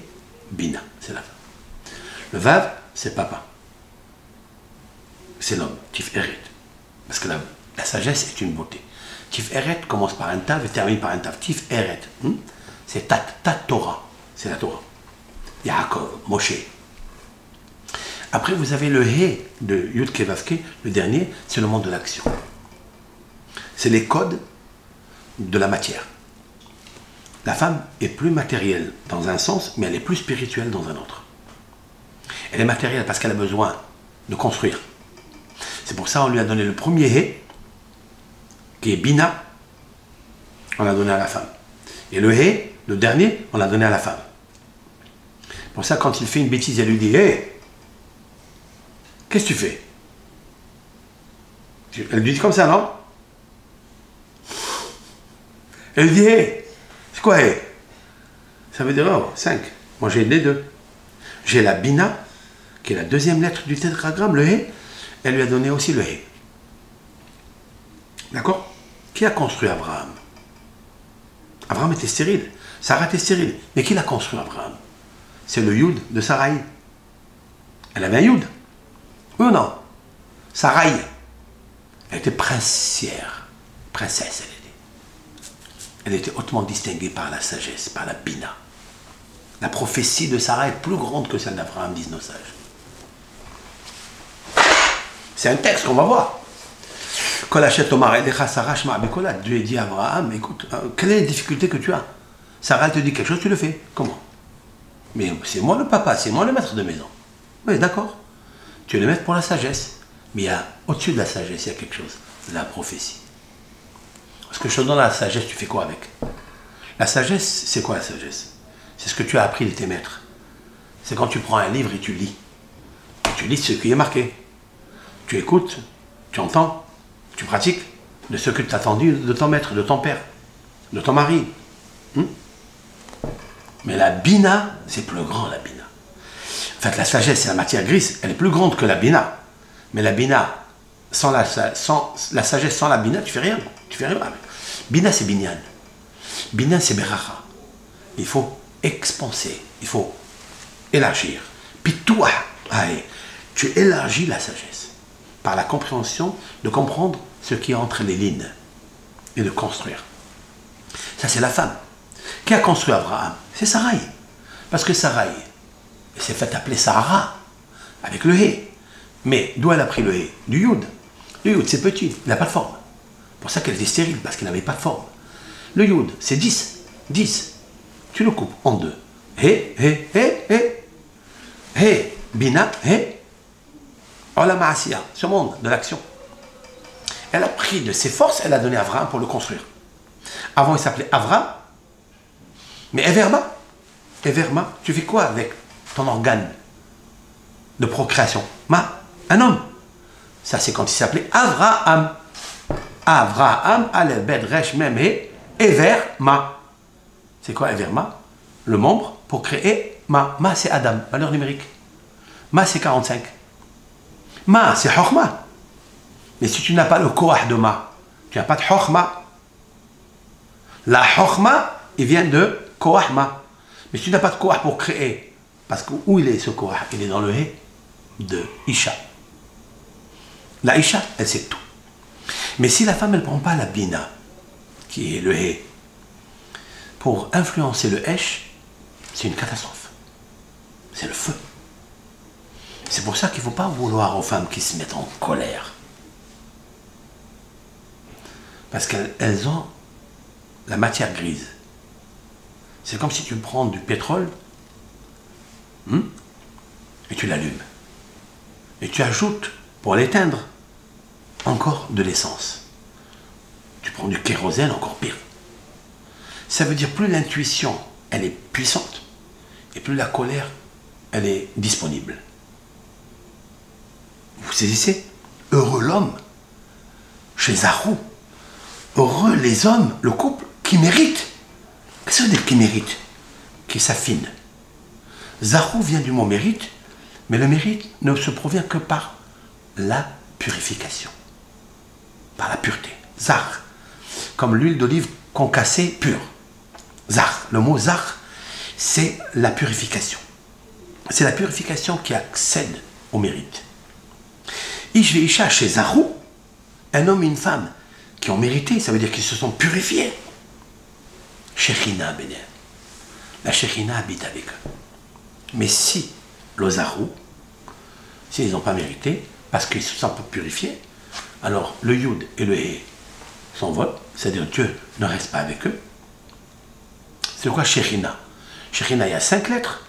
Bina, c'est la femme. Le Vav, c'est papa. C'est l'homme, Tif Eret. Parce que la, sagesse est une beauté. Tif Eret commence par un Tav et termine par un Tav. Tif Eret, hmm? c'est Tat, Tat Torah. C'est la Torah. Yaakov, Moshe. Après, vous avez le He de Yud Kevavke, le dernier, c'est le monde de l'action. C'est les codes de la matière. La femme est plus matérielle dans un sens, mais elle est plus spirituelle dans un autre. Elle est matérielle parce qu'elle a besoin de construire. C'est pour ça qu'on lui a donné le premier hé, qui est Bina, on l'a donné à la femme. Et le hé, le dernier, on l'a donné à la femme. Pour ça, quand il fait une bêtise, elle lui dit Hé, qu'est-ce que tu fais? Elle lui dit comme ça, non? Elle dit Hé, c'est quoi hé? Ça veut dire oh, 5. Moi j'ai les deux. J'ai la Bina qui est la deuxième lettre du tétragramme, le He, elle lui a donné aussi le He. D'accord? Qui a construit Abraham? Abraham était stérile. Sarah était stérile. Mais qui l'a construit Abraham? C'est le Yud de Sarai. Elle avait un Yud. Oui ou non? Sarai. Elle était princière. Princesse, elle était. Elle était hautement distinguée par la sagesse, par la bina. La prophétie de Sarah est plus grande que celle d'Abraham, disent nos sages. C'est un texte qu'on va voir. Dieu dit à Abraham, écoute, euh, quelle est la difficulté que tu as? Sarah te dit quelque chose, tu le fais. Comment? Mais c'est moi le papa, c'est moi le maître de maison. Oui, d'accord. Tu es le maître pour la sagesse. Mais au-dessus de la sagesse, il y a quelque chose. La prophétie. Parce que je te donne la sagesse, tu fais quoi avec? La sagesse, c'est quoi la sagesse? C'est ce que tu as appris de tes maîtres. C'est quand tu prends un livre et tu lis. tu lis ce qui est marqué tu écoutes, tu entends, tu pratiques de ce que tu as entendu de ton maître, de ton père, de ton mari. Hmm? Mais la bina, c'est plus grand la bina. En fait, la sagesse, c'est la matière grise, elle est plus grande que la bina. Mais la bina, sans la, sans, la sagesse, sans la bina, tu fais rien. Tu fais rien Bina, c'est binyan. Bina, c'est beracha. Il faut expanser, il faut élargir. Puis toi, tu élargis la sagesse par la compréhension, de comprendre ce qui est entre les lignes et de construire. Ça, c'est la femme. Qui a construit Abraham? C'est Sarai. Parce que Sarai s'est fait appeler Sahara, avec le hé. Mais d'où elle a pris le hé Du yud. Le yud, c'est petit, il n'a pas de forme. pour ça qu'elle était stérile, parce qu'il n'avait pas de forme. Le yud, c'est 10. 10. Tu le coupes en deux. Hé, hé, hé, hé. Hé, bina, hé, Olam ce monde de l'action. Elle a pris de ses forces, elle a donné à pour le construire. Avant, il s'appelait Avram. Mais Everma, Everma, tu fais quoi avec ton organe de procréation Ma, un homme. Ça, c'est quand il s'appelait Avraham. Avraham, Alel, Bed, Resh, Everma. C'est quoi Everma Le membre pour créer Ma. Ma, c'est Adam, valeur numérique. Ma, c'est 45. Ma, c'est Chokhma. Mais si tu n'as pas le Koah de Ma, tu n'as pas de Chokhma. La Chokhma, il vient de Ma. Mais si tu n'as pas de Koah pour créer, parce que où il est ce Koah Il est dans le He de Isha. La Isha, elle sait tout. Mais si la femme, elle ne prend pas la Bina, qui est le He, pour influencer le Hesh, c'est une catastrophe. C'est le feu. C'est pour ça qu'il ne faut pas vouloir aux femmes qui se mettent en colère. Parce qu'elles ont la matière grise. C'est comme si tu prends du pétrole hmm, et tu l'allumes. Et tu ajoutes, pour l'éteindre, encore de l'essence. Tu prends du kérosène, encore pire. Ça veut dire plus l'intuition, elle est puissante, et plus la colère, elle est disponible. Vous saisissez? Heureux l'homme, chez Zarou. Heureux les hommes, le couple, qui mérite. Qu'est-ce que qui mérite Qui s'affine. Zarou vient du mot mérite, mais le mérite ne se provient que par la purification, par la pureté. Zar, comme l'huile d'olive concassée pure. Zar, le mot zar, c'est la purification. C'est la purification qui accède au mérite. Ishveisha chez Zarou, un homme et une femme qui ont mérité, ça veut dire qu'ils se sont purifiés. Shechina Benen. La Shechina habite avec eux. Mais si l'Ozarou, s'ils n'ont pas mérité, parce qu'ils se sont purifiés, alors le Yud et le He s'envolent, c'est-à-dire Dieu ne reste pas avec eux. C'est quoi Shechina Shechina, il y a cinq lettres.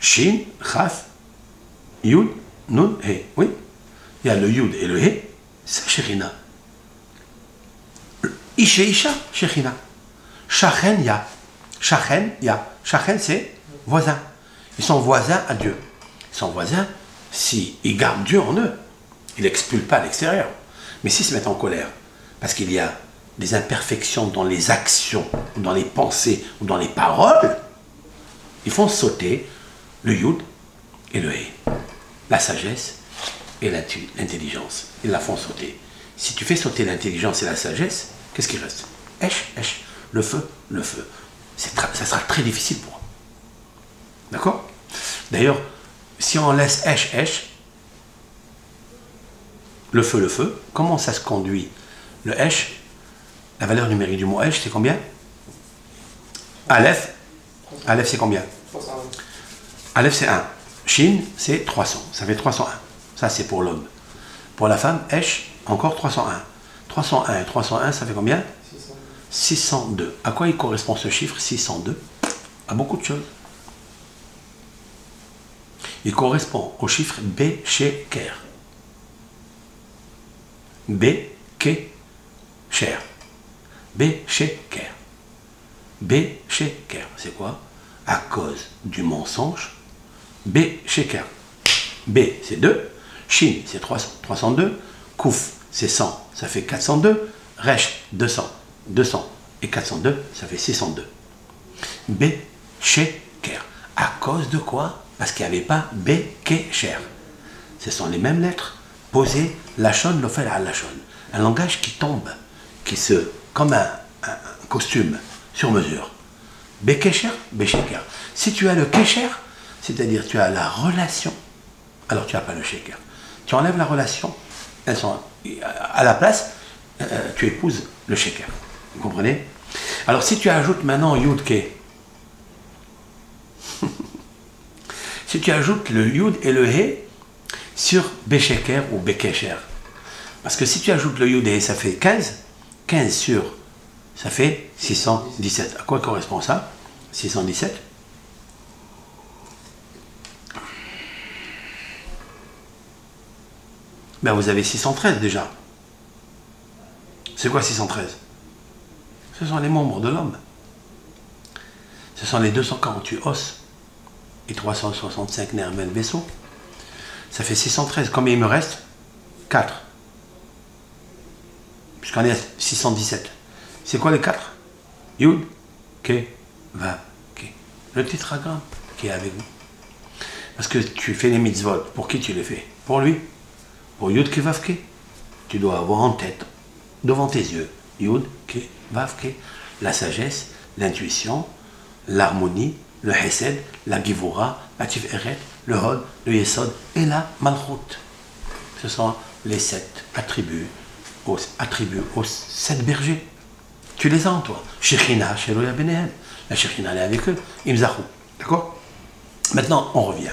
Shin, Chaf, Yud, Nun, He. Oui. Il y a le Yud et le He, c'est Shechina. Ishe Isha, Shechina. Shachen, ya. Shachen, ya. Shachen, c'est voisin. Ils sont voisins à Dieu. Ils sont voisins s'ils ils gardent Dieu en eux. Ils n'expulent pas à l'extérieur. Mais s'ils se mettent en colère, parce qu'il y a des imperfections dans les actions, ou dans les pensées, ou dans les paroles, ils font sauter le yud et le hé. La sagesse et l'intelligence. Ils la font sauter. Si tu fais sauter l'intelligence et la sagesse, qu'est-ce qui reste? Esh, esh. Le feu, le feu. Ça sera très difficile pour eux. D'accord? D'ailleurs, si on laisse Esh, Esh, le feu, le feu, comment ça se conduit? Le Esh, la valeur numérique du mot Esh, c'est combien? Aleph, Aleph c'est combien? Aleph c'est 1. Shin, c'est 300. Ça fait 301. Ça, c'est pour l'homme. Pour la femme, Esh, encore 301. 301 et 301, ça fait combien? 602. À quoi il correspond ce chiffre 602 À beaucoup de choses. Il correspond au chiffre B chez Ker. B, chez Ker. B chez Ker. C'est quoi? À cause du mensonge. B chez. B, c'est 2. Shin, c'est 302. Kouf, c'est 100. Ça fait 402. Resh, 200. 200 et 402, ça fait 602. B, Ker. À cause de quoi? Parce qu'il n'y avait pas B, Cher. Ce sont les mêmes lettres posées, lachon, l'ofel à lachon. Un langage qui tombe, qui se. comme un, costume sur mesure. B, Kesher, B, Sheker. Si tu as le Kesher, c'est-à-dire tu as la relation, alors tu n'as pas le Sheker. Tu enlèves la relation, elles sont à la place, euh, tu épouses le Sheker. Vous comprenez? Alors si tu ajoutes maintenant Yud Ke, si tu ajoutes le Yud et le He sur Besheker ou Bekesher, parce que si tu ajoutes le Yud et He, ça fait 15, 15 sur, ça fait 617. À quoi correspond ça? 617 ben vous avez 613 déjà. C'est quoi 613 ce sont les membres de l'homme. Ce sont les 248 os et 365 nerfs vaisseaux. Ça fait 613. Combien il me reste? 4. Puisqu'on est à 617. C'est quoi les 4 Yud, Ke, Va, Ke. Le tétragramme qui est avec vous. Parce que tu fais les mitzvot. Pour qui tu les fais? Pour lui? Pour Yud, Ke, Vav, Ke. Tu dois avoir en tête, devant tes yeux, Yud, Ke, Vavke, la sagesse, l'intuition, l'harmonie, le Hesed, la Givora, la Eret, le Hod, le Yesod et la Malchut. Ce sont les sept attributs aux, attributs aux sept bergers. Tu les as en toi. Shechina, Sheroya Benehem. La Shechina, elle est avec eux. Imzahu. D'accord? Maintenant, on revient.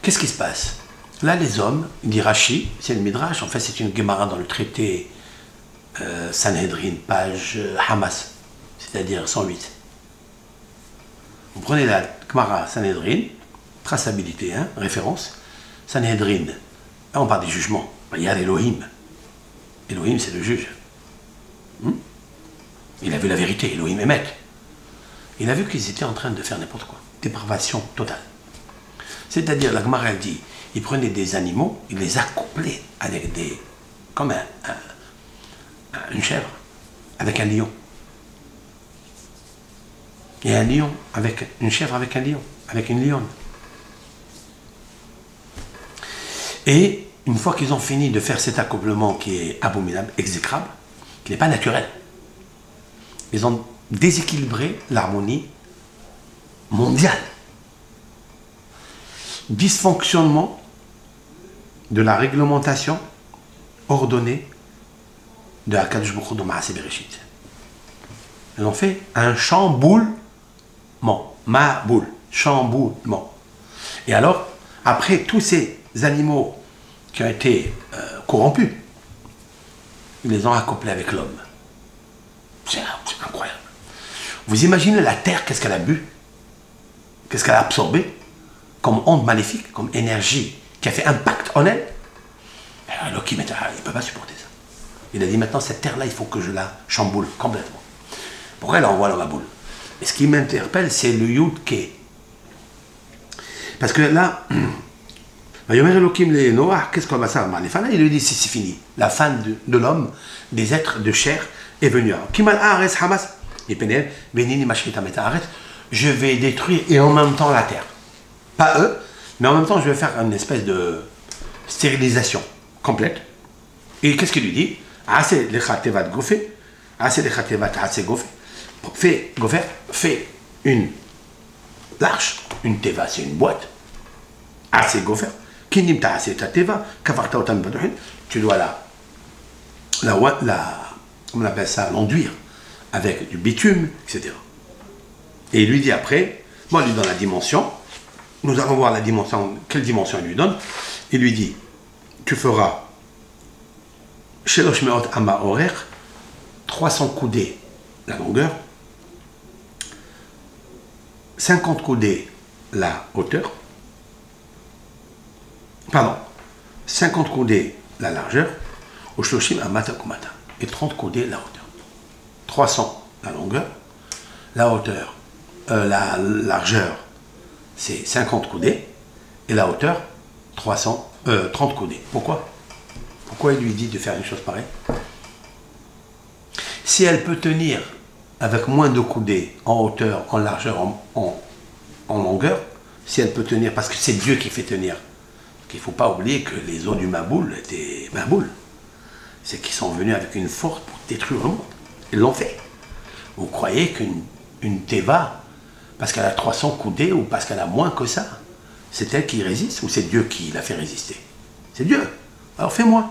Qu'est-ce qui se passe? Là, les hommes, dit Rashi, c'est le Midrash, en fait, c'est une Gemara dans le traité euh, Sanhedrin, page euh, Hamas, c'est-à-dire 108. Vous prenez la Gemara Sanhedrin, traçabilité, hein, référence, Sanhedrin, on parle des jugements, il y a l'Elohim. Elohim, c'est le juge. Hmm? Il a vu la vérité, Elohim est maître. Il a vu qu'ils étaient en train de faire n'importe quoi. Dépravation totale. C'est-à-dire, la Gemara dit, il prenait des animaux, il les accouplait avec des. comme un, une chèvre, avec un lion. Et un lion avec une chèvre avec un lion, avec une lionne. Et une fois qu'ils ont fini de faire cet accouplement qui est abominable, exécrable, qui n'est pas naturel, ils ont déséquilibré l'harmonie mondiale. Dysfonctionnement de la réglementation ordonnée de Akadosh Baruch Bereshit. Ils ont fait un. Ma boule. Chamboulement. Et alors, après tous ces animaux qui ont été euh, corrompus, ils les ont accouplés avec l'homme. C'est incroyable. Vous imaginez la terre, qu'est-ce qu'elle a bu? Qu'est-ce qu'elle a absorbé? Comme onde maléfique, comme énergie qui a fait impact en elle? Alors, il ne peut pas supporter ça. Il a dit maintenant, cette terre-là, il faut que je la chamboule complètement. Pourquoi elle envoie dans la boule? Ce qui m'interpelle, c'est le Yud Parce que là, qu'est-ce qu'on va faire Il lui dit, c'est fini. La fin de, de l'homme, des êtres de chair, est venue. Je vais détruire et en même temps la terre. Pas eux, mais en même temps, je vais faire une espèce de stérilisation complète. Et qu'est-ce qu'il lui dit? Fais, fais une l'arche, une teva, c'est une boîte. Assez gofer. Tu dois la, la, la, on appelle ça, l'enduire avec du bitume, etc. Et il lui dit après, moi, lui donne la dimension, nous allons voir la dimension, quelle dimension il lui donne. Il lui dit, tu feras Ama Horer, 300 coudées la longueur, 50 coudées la hauteur, pardon, 50 coudées la largeur, au Shloshim Amata Kumata, et 30 coudées la hauteur. 300 la longueur, la hauteur, euh, la largeur, c'est 50 coudées, et la hauteur, 300, 30 euh, coudées. Pourquoi? Pourquoi il lui dit de faire une chose pareille Si elle peut tenir avec moins de coudées en hauteur, en largeur, en, longueur, si elle peut tenir, parce que c'est Dieu qui fait tenir. Il ne faut pas oublier que les eaux du Maboul étaient Maboul. C'est qu'ils sont venus avec une force pour détruire le monde. Ils l'ont fait. Vous croyez qu'une une Teva, parce qu'elle a 300 coudées ou parce qu'elle a moins que ça, c'est elle qui résiste ou c'est Dieu qui l'a fait résister? C'est Dieu. Alors fais-moi.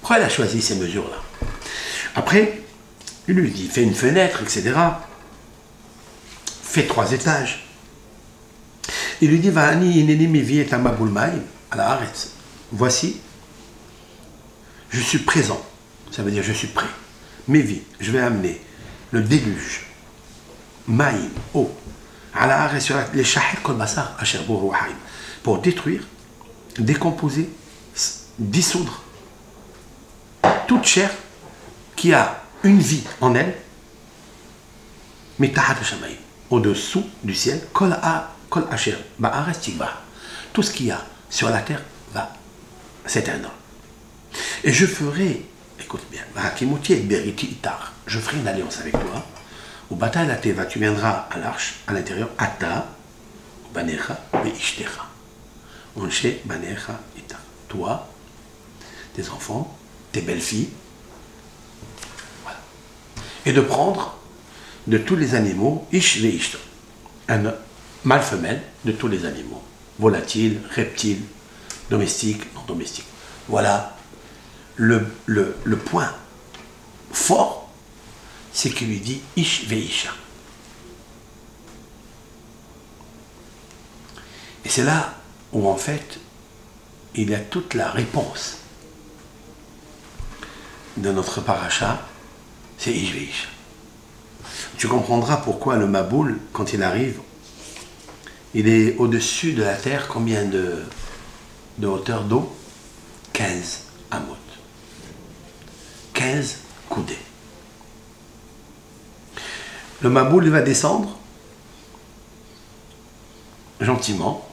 Pourquoi elle a choisi ces mesures-là? Après, il lui dit, fais une fenêtre, etc. Fais trois étages. Il lui dit, Voici, je suis présent. Ça veut dire je suis prêt. Mévi, je vais amener le déluge. Maïm, eau. les pour détruire, décomposer, dissoudre toute chair qui a une vie en elle, au-dessous du ciel, tout ce qu'il y a sur la terre va s'éteindre. Et je ferai, écoute bien, je ferai une alliance avec toi. Au bataille teva, tu viendras à l'arche, à l'intérieur, ata, banecha, veishtecha. Onche, banecha, ita. Toi, tes enfants, tes belles-filles, et de prendre de tous les animaux, ish un mâle femelle de tous les animaux, volatiles, reptiles, domestiques, non domestiques. Voilà le, le, point fort, c'est qu'il lui dit ish veisha. Et c'est là où en fait il y a toute la réponse de notre paracha, c'est Ishvish. Tu comprendras pourquoi le Maboul, quand il arrive, il est au-dessus de la terre combien de, hauteur d'eau? 15 amot. 15 coudées. Le Maboul va descendre gentiment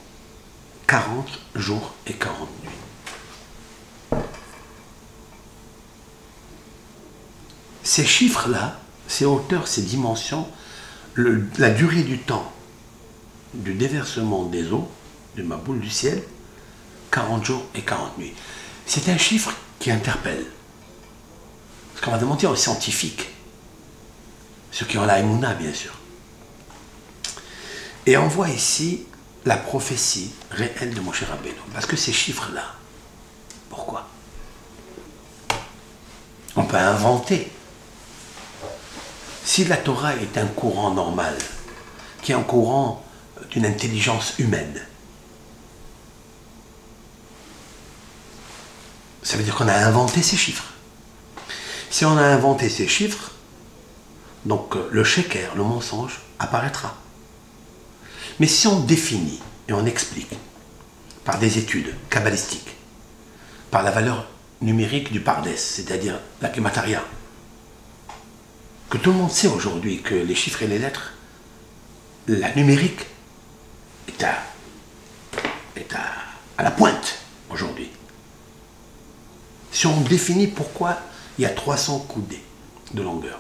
40 jours et 40 nuits. Ces chiffres-là, ces hauteurs, ces dimensions, la durée du temps du déversement des eaux, de ma boule du ciel, 40 jours et 40 nuits. C'est un chiffre qui interpelle. Parce qu'on va demander aux scientifiques, ceux qui ont la Emouna bien sûr. Et on voit ici la prophétie réelle de Moshe Rabbeinu. Parce que ces chiffres-là, pourquoi? On peut inventer. Si la Torah est un courant normal, qui est un courant d'une intelligence humaine, ça veut dire qu'on a inventé ces chiffres. Si on a inventé ces chiffres, donc le sheker, le mensonge, apparaîtra. Mais si on définit et on explique par des études kabbalistiques, par la valeur numérique du pardes, c'est-à-dire la kémataria, que tout le monde sait aujourd'hui que les chiffres et les lettres, la numérique est à, la pointe aujourd'hui. Si on définit pourquoi il y a 300 coudées de longueur,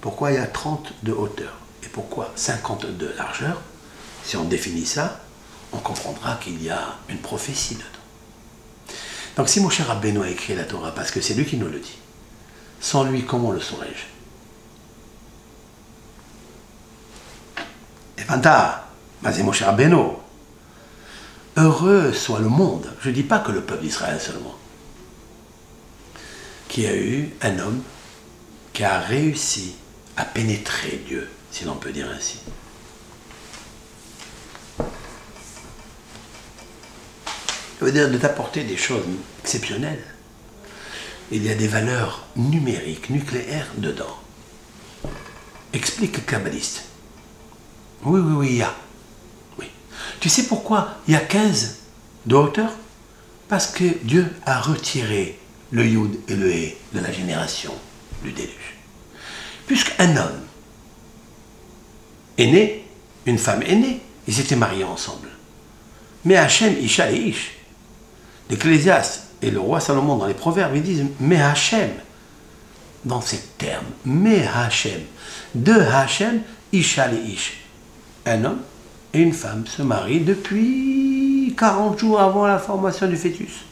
pourquoi il y a 30 de hauteur et pourquoi 50 de largeur, si on définit ça, on comprendra qu'il y a une prophétie dedans. Donc si mon cher Rabbeinu a écrit la Torah, parce que c'est lui qui nous le dit, sans lui, comment le saurais-je? Et Fanta, c'est mon cher Rabbeinu. Heureux soit le monde, je ne dis pas que le peuple d'Israël seulement, qui a eu un homme qui a réussi à pénétrer Dieu, si l'on peut dire ainsi. Ça veut dire de t'apporter des choses exceptionnelles. Il y a des valeurs numériques, nucléaires dedans. Explique le kabbaliste. Oui, oui, oui, il y a. Oui. Tu sais pourquoi il y a 15 de hauteur Parce que Dieu a retiré le Yud et le He de la génération du déluge. Puisqu'un homme est né, une femme est née, ils étaient mariés ensemble. Mais Hachem, Isha et Ish, l'Ecclésiaste et le roi Salomon dans les proverbes, ils disent Mais Hachem, dans ces termes, Mais Hachem, de Hachem, Isha et Ish. Un homme et une femme se marient depuis 40 jours avant la formation du fœtus.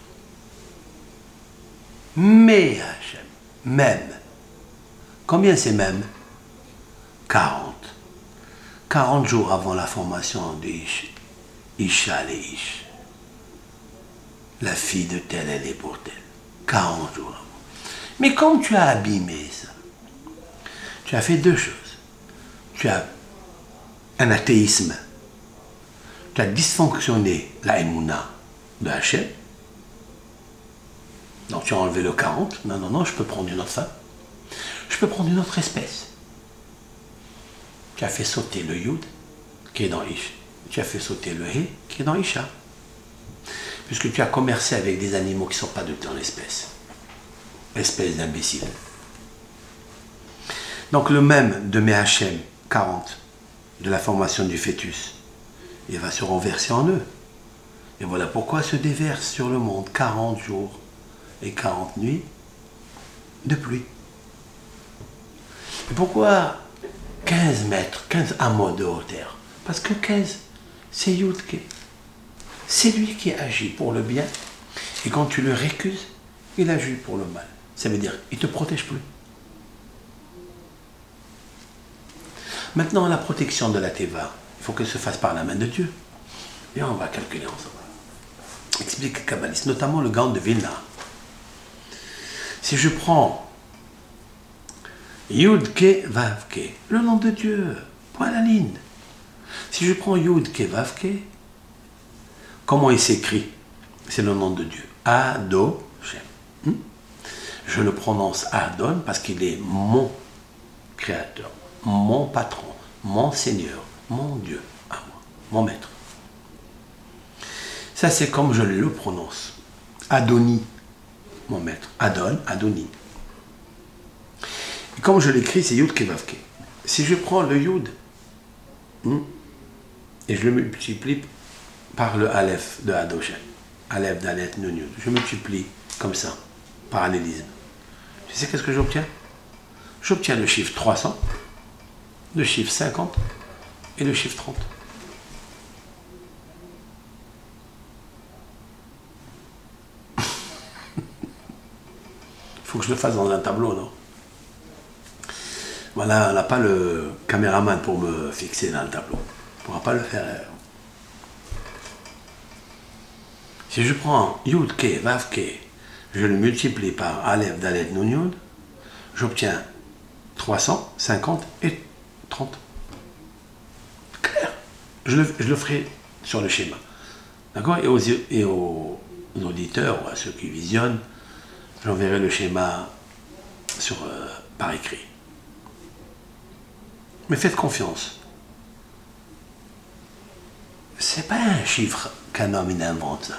Mais Hachem, même. Combien c'est même? 40. 40 jours avant la formation d'Ish, Isha et Ish la fille de tel, elle est pour tel. 40 jours avant. Mais comme tu as abîmé ça, tu as fait deux choses. Tu as un athéisme. Tu as dysfonctionné la Emouna de Hachem. Donc tu as enlevé le 40. Non, non, non, je peux prendre une autre femme. Je peux prendre une autre espèce. Tu as fait sauter le Yud qui est dans Ish. Tu as fait sauter le He qui est dans Isha puisque tu as commercé avec des animaux qui ne sont pas de ton espèce. Espèce d'imbécile. Donc le même de Mehachem 40, de la formation du fœtus, il va se renverser en eux. Et voilà pourquoi se déverse sur le monde 40 jours et 40 nuits de pluie. Et pourquoi 15 mètres, 15 amots de hauteur? Parce que 15, c'est Yudke c'est lui qui agit pour le bien. Et quand tu le récuses, il agit pour le mal. Ça veut dire, il ne te protège plus. Maintenant, la protection de la Teva, il faut qu'elle se fasse par la main de Dieu. Et on va calculer ensemble. Explique Kabbaliste, notamment le gant de Vilna. Si je prends Yud-Ke Vav-Ke, le nom de Dieu, point à la ligne. Si je prends Yud-Ke Vav-Ke, Comment il s'écrit? C'est le nom de Dieu. Ado. Hmm? je le prononce Adon parce qu'il est mon créateur, mon patron, mon Seigneur, mon Dieu, à moi, mon maître. Ça, c'est comme je le prononce. Adoni, mon maître. Adon, Adoni. Et comme je l'écris, c'est Yud Kevavke. Si je prends le Yud hmm, et je le multiplie par le Aleph de Adoshen, Aleph, Dalet, Nun, Yud, je multiplie comme ça, parallélisme. Tu sais qu'est-ce que j'obtiens? J'obtiens le chiffre 300, le chiffre 50 et le chiffre 30. Il faut que je le fasse dans un tableau, non? Voilà, on n'a pas le caméraman pour me fixer dans le tableau. On ne pourra pas le faire. Si je prends Yud Ke, Vav Ke, je le multiplie par Aleph, Dalet, Nun Yud, j'obtiens 300, 50 et 30. Clair. Je le, ferai sur le schéma. D'accord? Et aux, auditeurs, ou à ceux qui visionnent, j'enverrai le schéma sur, euh, par écrit. Mais faites confiance. C'est pas un chiffre qu'un homme invente.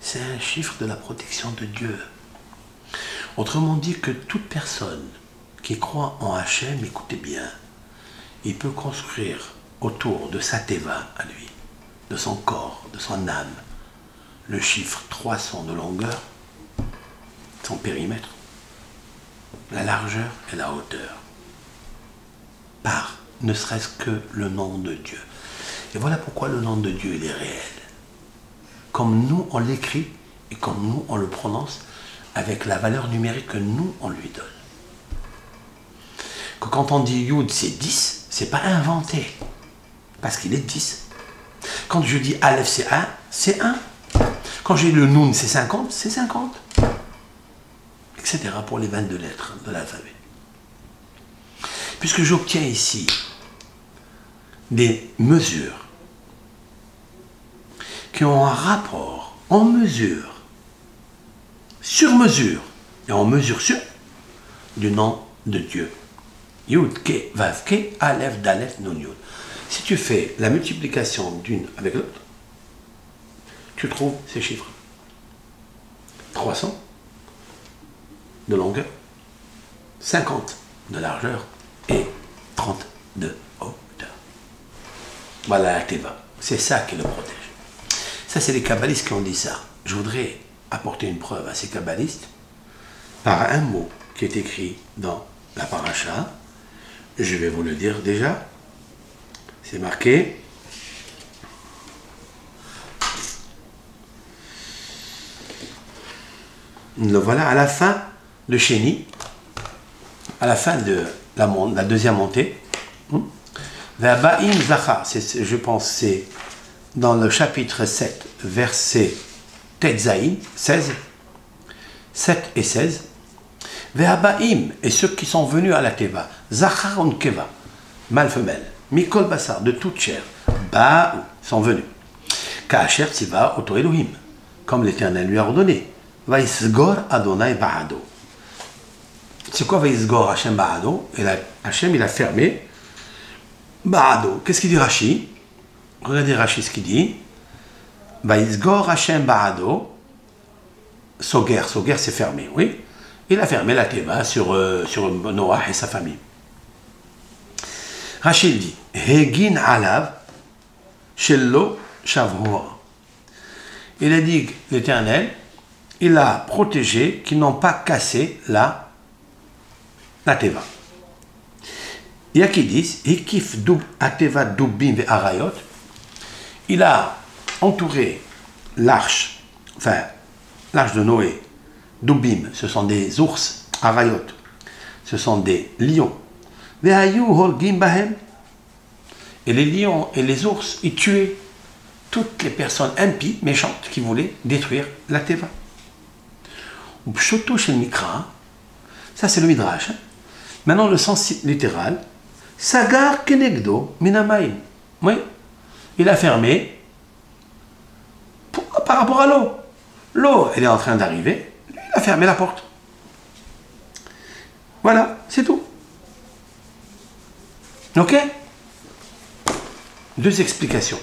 C'est un chiffre de la protection de Dieu. Autrement dit que toute personne qui croit en Hachem, écoutez bien, il peut construire autour de sa teva à lui, de son corps, de son âme, le chiffre 300 de longueur, son périmètre, la largeur et la hauteur, par ne serait-ce que le nom de Dieu. Et voilà pourquoi le nom de Dieu il est réel. Comme nous on l'écrit et comme nous on le prononce avec la valeur numérique que nous on lui donne. Que quand on dit Yud c'est 10, c'est pas inventé. Parce qu'il est 10. Quand je dis Aleph c'est 1, c'est 1. Quand j'ai le Nun c'est 50, c'est 50 etc. pour les 22 lettres de l'alphabet. Puisque j'obtiens ici des mesures qui ont un rapport en mesure, sur mesure, et en mesure sur, du nom de Dieu. Yud, Vav. Si tu fais la multiplication d'une avec l'autre, tu trouves ces chiffres. 300 de longueur, 50 de largeur et 30 de hauteur. Voilà la Teva. C'est ça qui le protège. Ça, c'est les kabbalistes qui ont dit ça. Je voudrais apporter une preuve à ces kabbalistes par un mot qui est écrit dans la paracha. Je vais vous le dire déjà. C'est marqué. Le voilà à la fin de Chéni, à la fin de la, deuxième montée. Hmm, Ba'im Zacha, je pense c'est dans le chapitre 7, verset Tetzaïn, 16, 7 et 16. Ve'aba'im, et ceux qui sont venus à la Teva, Zacharon Keva, mâle femelle, Mikol Bassar, de toute chair, Ba'u, sont venus. Ka'asher Tziva Oto Elohim, comme l'Éternel lui a ordonné. Vaisgor Adonai Ba'ado. C'est quoi Vaisgor Hachem Ba'ado? Et il a fermé Ba'ado. Qu'est-ce qu'il dit Rashi Regardez Rashi ce qu'il dit. Vaisgor Hachem Ba'ado. Soger, Soger c'est fermé, oui. Il a fermé la Teva sur, euh, sur Noah et sa famille. Rachid dit Hegin alav shello shavroa. Il a dit l'Éternel, il a protégé qui n'ont pas cassé la, la Teva. Il y a qui disent ateva dubim arayot. Il a entouré l'arche, enfin l'arche de Noé, dubim, ce sont des ours, arayot, ce sont des lions. Et les lions et les ours, ils tuaient toutes les personnes impies, méchantes, qui voulaient détruire la Teva. Mikra, ça c'est le Midrash. Hein. Maintenant le sens littéral, Sagar Kenegdo Minamaim. Oui, il a fermé par rapport à l'eau? L'eau, elle est en train d'arriver, il a fermé la porte. Voilà, c'est tout. Ok Deux explications.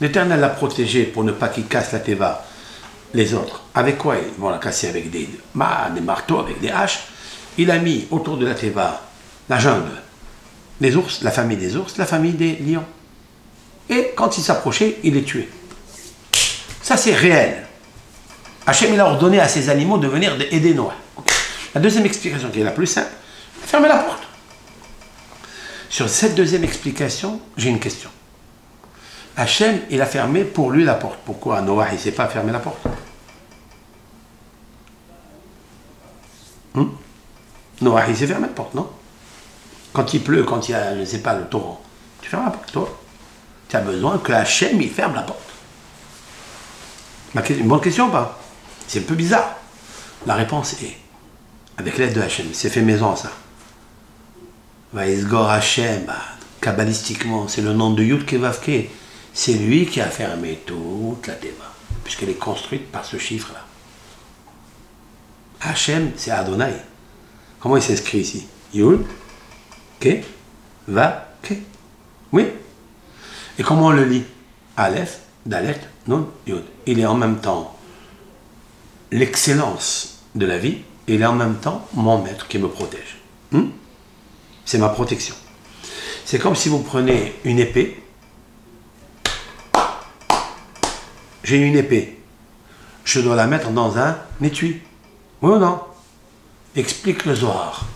L'Éternel l'a protégé pour ne pas qu'il casse la teva les autres. Avec quoi Ils vont la casser avec des, des marteaux, avec des haches? Il a mis autour de la teva la jungle, les ours, la famille des ours, la famille des lions. Et quand il s'approchait, il les tuait. Ça, c'est réel. Hachem, il a ordonné à ces animaux de venir aider Noah. La deuxième explication, qui est la plus simple, fermez la porte. Sur cette deuxième explication, j'ai une question. Hachem, il a fermé pour lui la porte. Pourquoi Noah, il ne sait pas fermer la porte hmm? Noah, il sait fermer la porte, non Quand il pleut, quand il y a, je ne sais pas, le torrent, tu fermes la porte, toi. Tu as besoin que Hachem, il ferme la porte. Une bonne question ou pas C'est un peu bizarre. La réponse est, avec l'aide de Hachem, c'est fait maison ça. Vaïsgor Hachem, bah, kabbalistiquement, c'est le nom de Yud Kevavke. C'est lui qui a fermé toute la Théma, puisqu'elle est construite par ce chiffre-là. Hachem, c'est Adonai. Comment il s'inscrit ici? Yud, Ke, Va, Ke. Oui. Et comment on le lit? Aleph, Dalet, Nun, Yud. Il est en même temps l'excellence de la vie, et il est en même temps mon maître qui me protège. Hmm? C'est ma protection. C'est comme si vous prenez une épée j'ai une épée. Je dois la mettre dans un étui. Oui ou non? Explique le Zohar.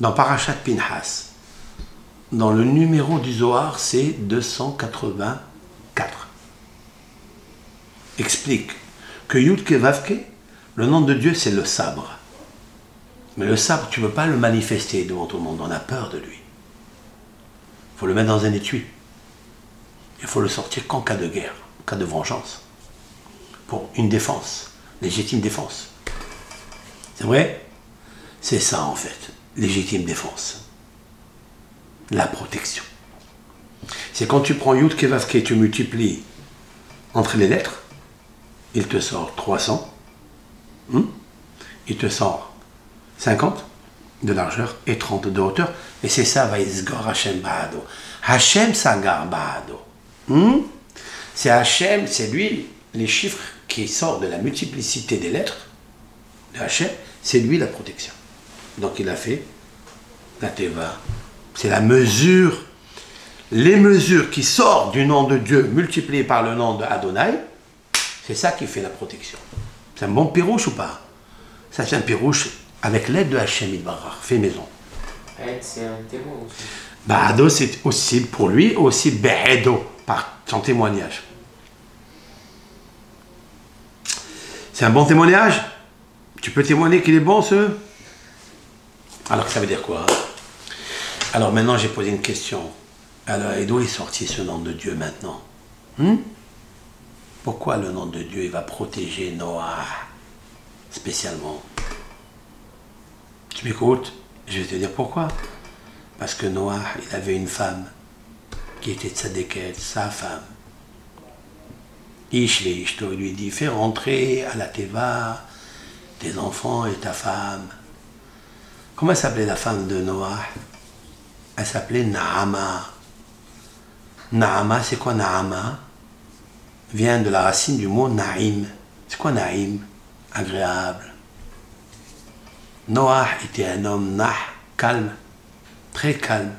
Dans Parashat Pinhas. Dans le numéro du Zohar, c'est 284. Explique que Yudke Vavke, le nom de Dieu, c'est le sabre. Mais le sabre, tu ne peux pas le manifester devant tout le monde. On a peur de lui. Il faut le mettre dans un étui. Il faut le sortir qu'en cas de guerre cas de vengeance, pour une défense, légitime défense. C'est vrai? C'est ça en fait, légitime défense. La protection. C'est quand tu prends Yud Kevavke, tu multiplies entre les lettres, il te sort 300, hmm? il te sort 50 de largeur et 30 de hauteur, et c'est ça, Vaizgor Hashem Bado. Hashem Sagar Bado. Hmm? C'est Hachem, c'est lui, les chiffres qui sortent de la multiplicité des lettres de Hachem, c'est lui la protection. Donc il a fait la Teva. C'est la mesure, les mesures qui sortent du nom de Dieu multipliées par le nom de Adonai, c'est ça qui fait la protection. C'est un bon pirouche ou pas? Ça c'est un pirouche avec l'aide de Hachem Idbarach, fait maison. C'est un témoin aussi. Ba'ado, c'est aussi pour lui, aussi Be'edo, par son témoignage. C'est un bon témoignage? Tu peux témoigner qu'il est bon, ce? Alors, ça veut dire quoi? Alors, maintenant, j'ai posé une question. Alors, et d'où est sorti ce nom de Dieu maintenant? Hmm? Pourquoi le nom de Dieu il va protéger Noah spécialement? Tu m'écoutes? Je vais te dire pourquoi. Parce que Noah, il avait une femme qui était Tzadeket, sa femme. Ishli, Ishto lui dit Fais rentrer à la Teva tes enfants et ta femme. Comment s'appelait la femme de Noah? Elle s'appelait Naama. Naama, c'est quoi Naama? Vient de la racine du mot Naïm. C'est quoi Naïm? Agréable. Noah était un homme nah, calme, très calme.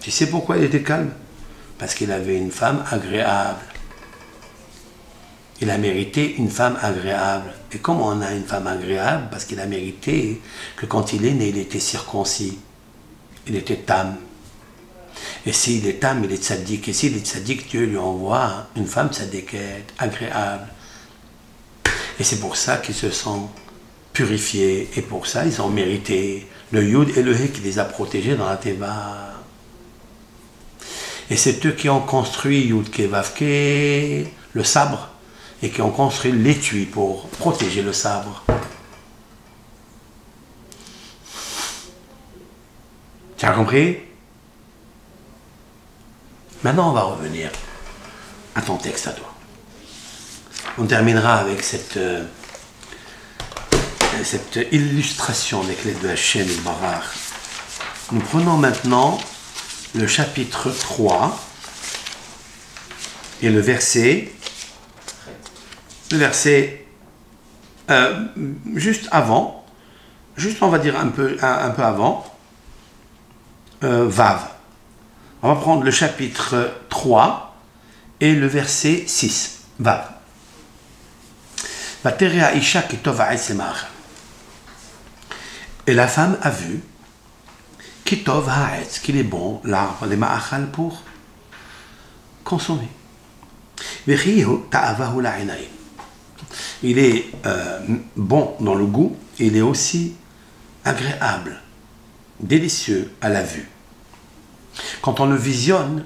Tu sais pourquoi il était calme? Parce qu'il avait une femme agréable. Il a mérité une femme agréable. Et comment on a une femme agréable Parce qu'il a mérité que quand il est né, il était circoncis. Il était tam. Et s'il est tam, il est tzaddik. Et s'il est tzaddik, Dieu lui envoie une femme tzaddiket, agréable. Et c'est pour ça qu'ils se sont purifiés. Et pour ça, ils ont mérité le Yud et le He qui les a protégés dans la Teva. Et c'est eux qui ont construit Yud Kevavke, le sabre, et qui ont construit l'étui pour protéger le sabre. Tu as compris? Maintenant, on va revenir à ton texte à toi. On terminera avec cette, euh, cette illustration des clés de et Barar, nous prenons maintenant le chapitre 3 et le verset, le verset euh, juste avant, juste on va dire un peu, avant, euh, Vav. On va prendre le chapitre 3 et le verset 6, Vav. Et la femme a vu qu'il est bon l'arbre des ma'achal pour consommer. Il est euh, bon dans le goût, il est aussi agréable, délicieux à la vue. Quand on le visionne,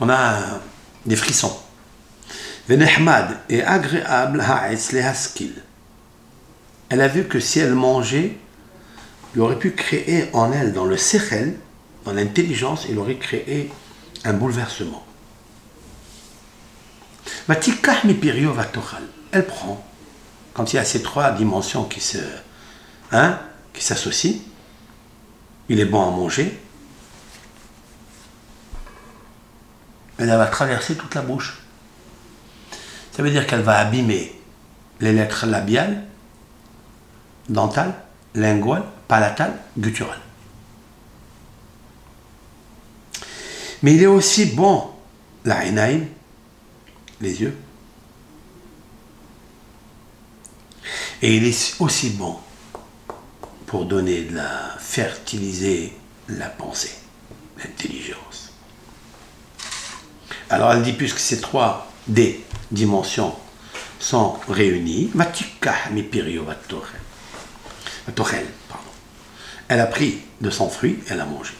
on a des frissons. Venehmad est agréable Elle a vu que si elle mangeait, il aurait pu créer en elle, dans le sechel, dans l'intelligence, il aurait créé un bouleversement. Elle prend, quand il y a ces trois dimensions qui se, hein, qui s'associent, il est bon à manger, elle va traverser toute la bouche. Ça veut dire qu'elle va abîmer les lettres labiales, dentales, linguales, palatales, gutturales. Mais il est aussi bon, la les yeux. Et il est aussi bon pour donner de la fertiliser la pensée, l'intelligence. Alors elle dit puisque ces trois D dimensions sont réunies, elle a pris de son fruit, elle a mangé.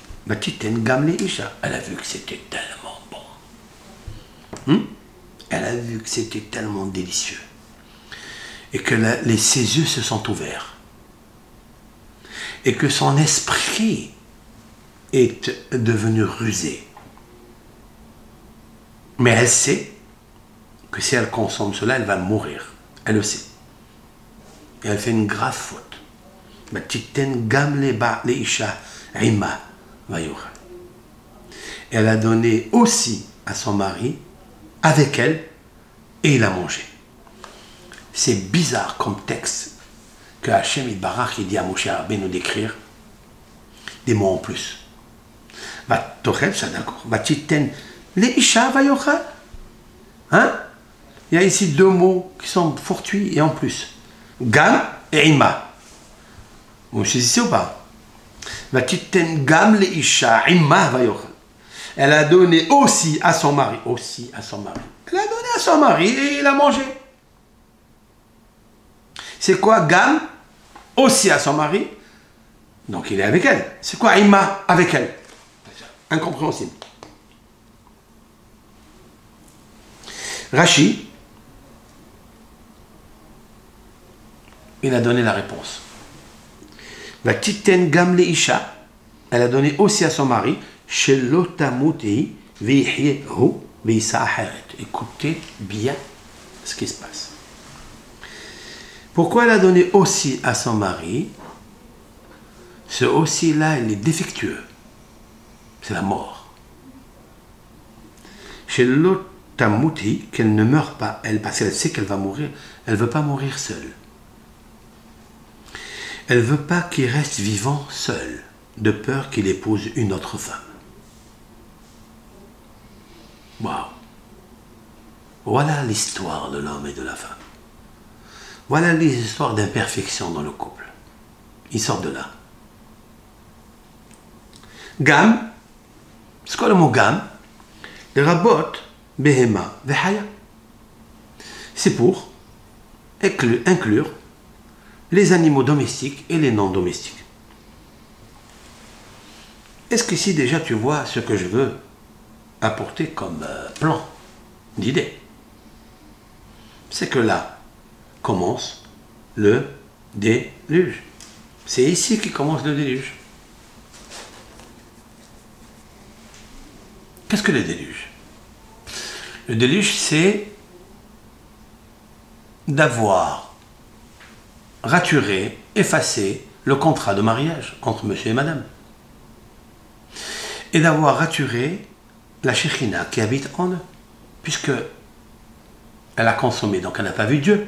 Elle a vu que c'était tellement bon. Hmm? Elle a vu que c'était tellement délicieux. Et que les, ses yeux se sont ouverts. Et que son esprit est devenu rusé. Mais elle sait que si elle consomme cela, elle va mourir. Elle le sait. Et elle fait une grave faute. Elle a donné aussi à son mari, avec elle, et il a mangé. C'est bizarre comme texte que Hachem Barach il dit à Moshe nous d'écrire des mots en plus. Va ça d'accord. Va Hein? Il y a ici deux mots qui sont fortuits et en plus. Gam et Ima. Vous me saisissez ou pas Elle a donné aussi à son mari. Aussi à son mari. Elle a donné à son mari et il a mangé. C'est quoi Gam Aussi à son mari? Donc il est avec elle. C'est quoi Ima avec elle? Incompréhensible. Rachid, il a donné la réponse. La titen gamle isha, elle a donné aussi à son mari, Écoutez bien ce qui se passe. Pourquoi elle a donné aussi à son mari Ce aussi-là, il est défectueux. C'est la mort. Chez l'otamuti, qu'elle ne meurt pas, elle, parce qu'elle sait qu'elle va mourir, elle ne veut pas mourir seule. Elle veut pas qu'il reste vivant seul, de peur qu'il épouse une autre femme. Waouh Voilà l'histoire de l'homme et de la femme. Voilà l'histoire d'imperfection dans le couple. Ils sortent de là. Gam, c'est quoi le mot gam? Rabot, behema. C'est pour inclure les animaux domestiques et les non domestiques. Est-ce qu'ici déjà tu vois ce que je veux apporter comme euh, plan d'idée C'est que là commence le déluge. C'est ici qui commence le déluge. Qu'est-ce que le déluge? Le déluge, c'est d'avoir raturer, effacer le contrat de mariage entre monsieur et madame. Et d'avoir raturé la Shekhina qui habite en eux, puisque elle a consommé, donc elle n'a pas vu Dieu.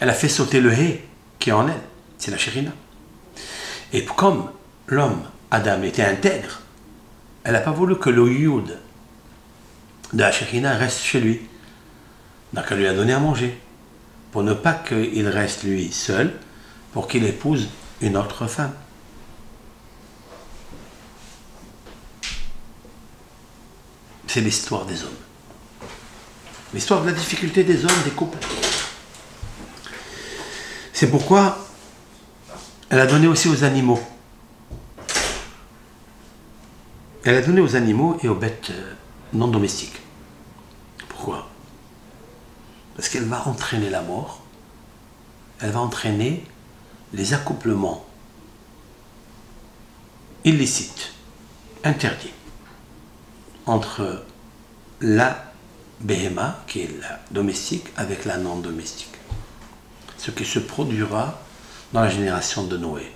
Elle a fait sauter le hé qui est en elle, c'est la Shekhina. Et comme l'homme, Adam, était intègre, elle n'a pas voulu que le yud de la Shekhina reste chez lui. Donc elle lui a donné à manger, pour ne pas qu'il reste lui seul, pour qu'il épouse une autre femme. C'est l'histoire des hommes. L'histoire de la difficulté des hommes, des couples. C'est pourquoi elle a donné aussi aux animaux. Elle a donné aux animaux et aux bêtes euh, non domestiques. Pourquoi? Parce qu'elle va entraîner la mort, elle va entraîner les accouplements illicites, interdits, entre la béhéma, qui est la domestique, avec la non domestique. Ce qui se produira dans la génération de Noé.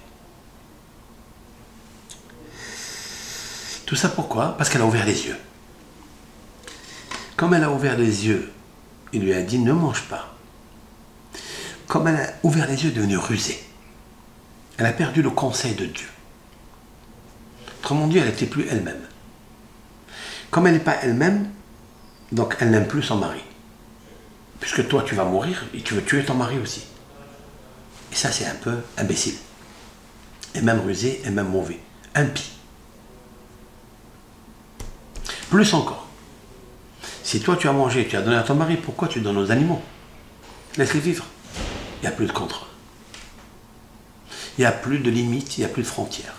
Tout ça pourquoi? Parce qu'elle a ouvert les yeux. Comme elle a ouvert les yeux, il lui a dit ne mange pas. Comme elle a ouvert les yeux, devenue rusée. Elle a perdu le conseil de Dieu. Autrement dit, elle n'était plus elle-même. Comme elle n'est pas elle-même, donc elle n'aime plus son mari. Puisque toi, tu vas mourir et tu veux tuer ton mari aussi. Et ça, c'est un peu imbécile. Et même rusé, et même mauvais. Impie. Plus encore. Si toi, tu as mangé, tu as donné à ton mari, pourquoi tu donnes aux animaux? Laisse-les vivre. Il n'y a plus de contrôle. Il n'y a plus de limites, il n'y a plus de frontières.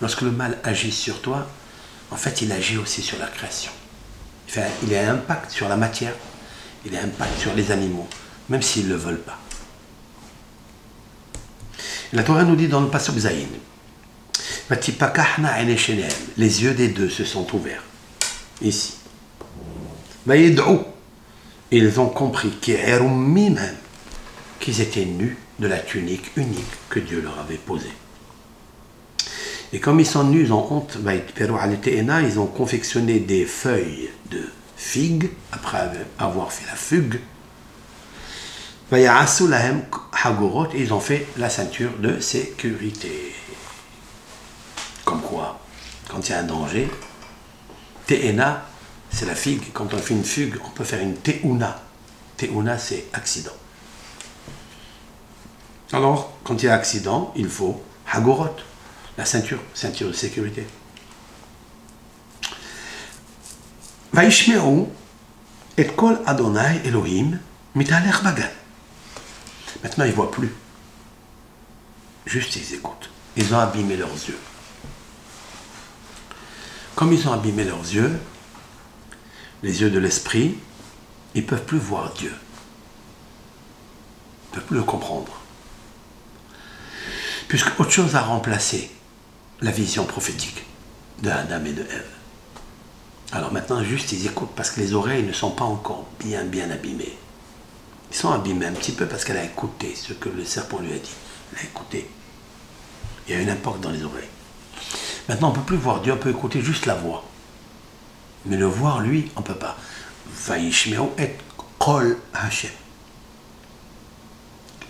Lorsque le mal agit sur toi, en fait, il agit aussi sur la création. il a un impact sur la matière, il a un impact sur les animaux, même s'ils ne le veulent pas. La Torah nous dit dans le passage Zayin, les yeux des deux se sont ouverts. Ici. Ils ont compris qu'ils étaient nus de la tunique unique que Dieu leur avait posée. Et comme ils sont nus, ils ont honte, ils ont confectionné des feuilles de figues après avoir fait la fugue. Ils ont fait la ceinture de sécurité. Comme quoi, quand il y a un danger, Te'ena, c'est la figue. Quand on fait une fugue, on peut faire une Te'una. Te'una, c'est accident. Alors, quand il y a accident, il faut Hagorot, la ceinture, ceinture de sécurité. Vaishme'u et kol Adonai Elohim mitalech bagan. Maintenant, ils ne voient plus. Juste, ils écoutent. Ils ont abîmé leurs yeux. Comme ils ont abîmé leurs yeux, les yeux de l'esprit, ils ne peuvent plus voir Dieu. Ils ne peuvent plus le comprendre puisque autre chose a remplacé la vision prophétique de Adam et de Ève. Alors maintenant, juste ils écoutent parce que les oreilles ne sont pas encore bien, bien abîmées. Ils sont abîmés un petit peu parce qu'elle a écouté ce que le serpent lui a dit. Elle a écouté. Il y a une impact dans les oreilles. Maintenant, on ne peut plus voir Dieu, on peut écouter juste la voix. Mais le voir, lui, on ne peut pas. Et kol Hashem.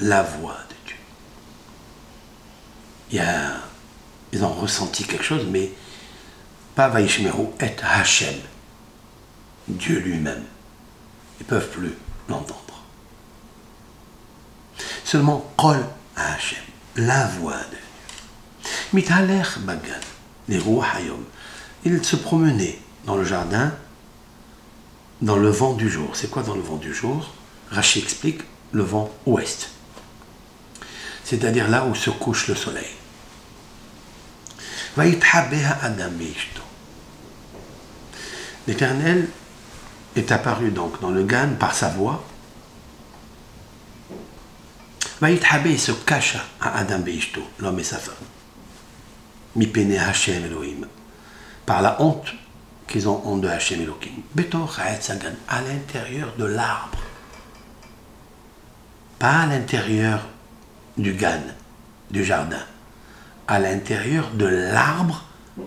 La voix ils ont ressenti quelque chose, mais pas Vaishmeru et Hachem, Dieu lui-même. Ils ne peuvent plus l'entendre. Seulement Kol Hachem, la voix de Dieu. Mitaler Bagan, les Hayom, ils se promenaient dans le jardin dans le vent du jour. C'est quoi dans le vent du jour? Rachid explique le vent ouest, c'est-à-dire là où se couche le soleil. L'Éternel est apparu donc dans le Gan par sa voix. il se cacha à Adam Beishto, l'homme et sa femme. Mipene Hashem Elohim. Par la honte qu'ils ont honte de Hashem Elohim. Betor Sagan, à l'intérieur de l'arbre. Pas à l'intérieur du gan, du jardin, à l'intérieur de l'arbre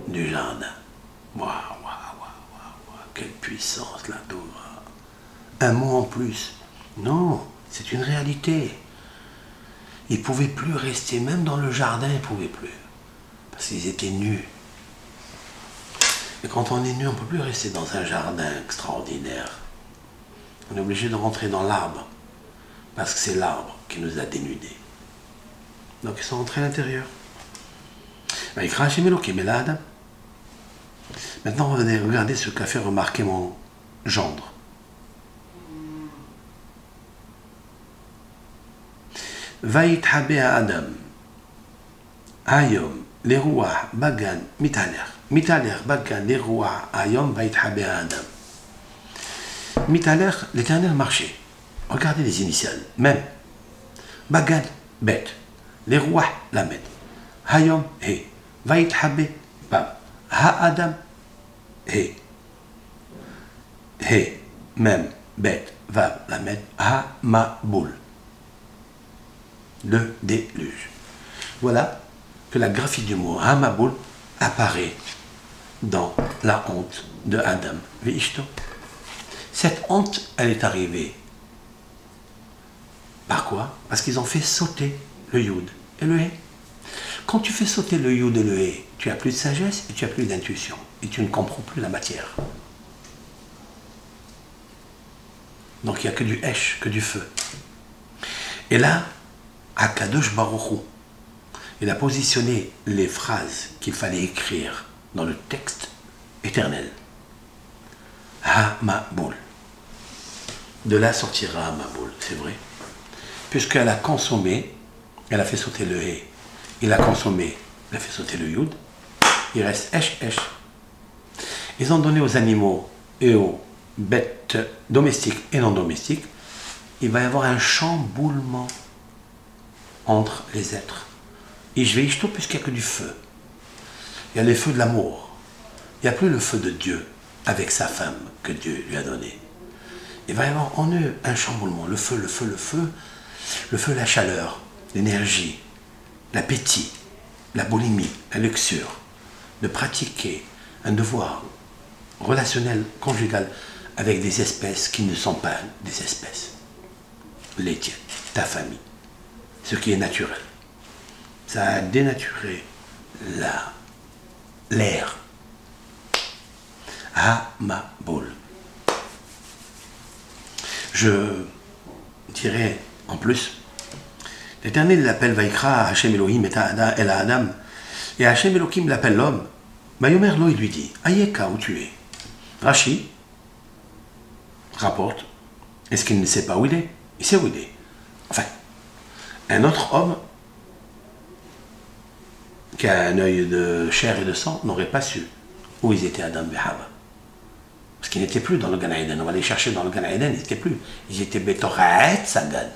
du jardin. Waouh, waouh, waouh, waouh, quelle puissance la Torah. Un mot en plus. Non, c'est une réalité. Ils ne pouvaient plus rester, même dans le jardin, ils ne pouvaient plus. Parce qu'ils étaient nus. Et quand on est nu, on ne peut plus rester dans un jardin extraordinaire. On est obligé de rentrer dans l'arbre, parce que c'est l'arbre qui nous a dénudés. Donc ils sont rentrés à l'intérieur. Maintenant, regardez ce qu'a fait remarquer mon gendre. Adam. Ayom, Lerouah, Bagan, Mitaner. Mitalech Baga Leroa Ayom Bait Adam. Mitalech, l'éternel marchait. Regardez les initiales, même. Bagad, Bet. Leroa, la met. Hayom, He. Bait Habe, Bam. Ha Adam, He. He, même. Bet, Vav, la met. Ha, Ma, Boul. Le déluge. Voilà que la graphie du mot Hamaboul apparaît dans la honte de Adam. Cette honte, elle est arrivée. Par quoi? Parce qu'ils ont fait sauter le Yud et le He. Quand tu fais sauter le Yud et le He, tu as plus de sagesse et tu as plus d'intuition. Et tu ne comprends plus la matière. Donc il n'y a que du Hesh, que du feu. Et là, Akadosh Baruch il a positionné les phrases qu'il fallait écrire dans le texte éternel. Ha-ma-boul. De là sortira Ha-ma-boul, c'est vrai. Puisqu'elle a consommé, elle a fait sauter le He. Il a consommé, elle a fait sauter le Yud. Il reste Esh Esh. Ils ont donné aux animaux et aux bêtes domestiques et non domestiques. Il va y avoir un chamboulement entre les êtres. Et je vais y puisqu'il n'y a que du feu. Il y a les feux de l'amour. Il n'y a plus le feu de Dieu avec sa femme que Dieu lui a donné. Il va y avoir en eux un chamboulement. Le feu, le feu, le feu. Le feu, la chaleur, l'énergie, l'appétit, la boulimie, la luxure. De pratiquer un devoir relationnel, conjugal, avec des espèces qui ne sont pas des espèces. Les tiennes, ta famille ce qui est naturel. Ça a dénaturé l'air. À ma boule. Je dirais en plus, l'Éternel l'appelle Vaikra Hachem Elohim et El Adam. Et Hachem Elohim l'appelle l'homme. Mayomer Lo, il lui dit Ayeka, où tu es? Rashi rapporte Est-ce qu'il ne sait pas où il est? Il sait où il est. Enfin, un autre homme qui a un œil de chair et de sang n'aurait pas su où ils étaient Adam et. Parce qu'ils n'étaient plus dans le Gan On va les chercher dans le Gan ils n'étaient plus. Ils étaient Betoraet Sagan.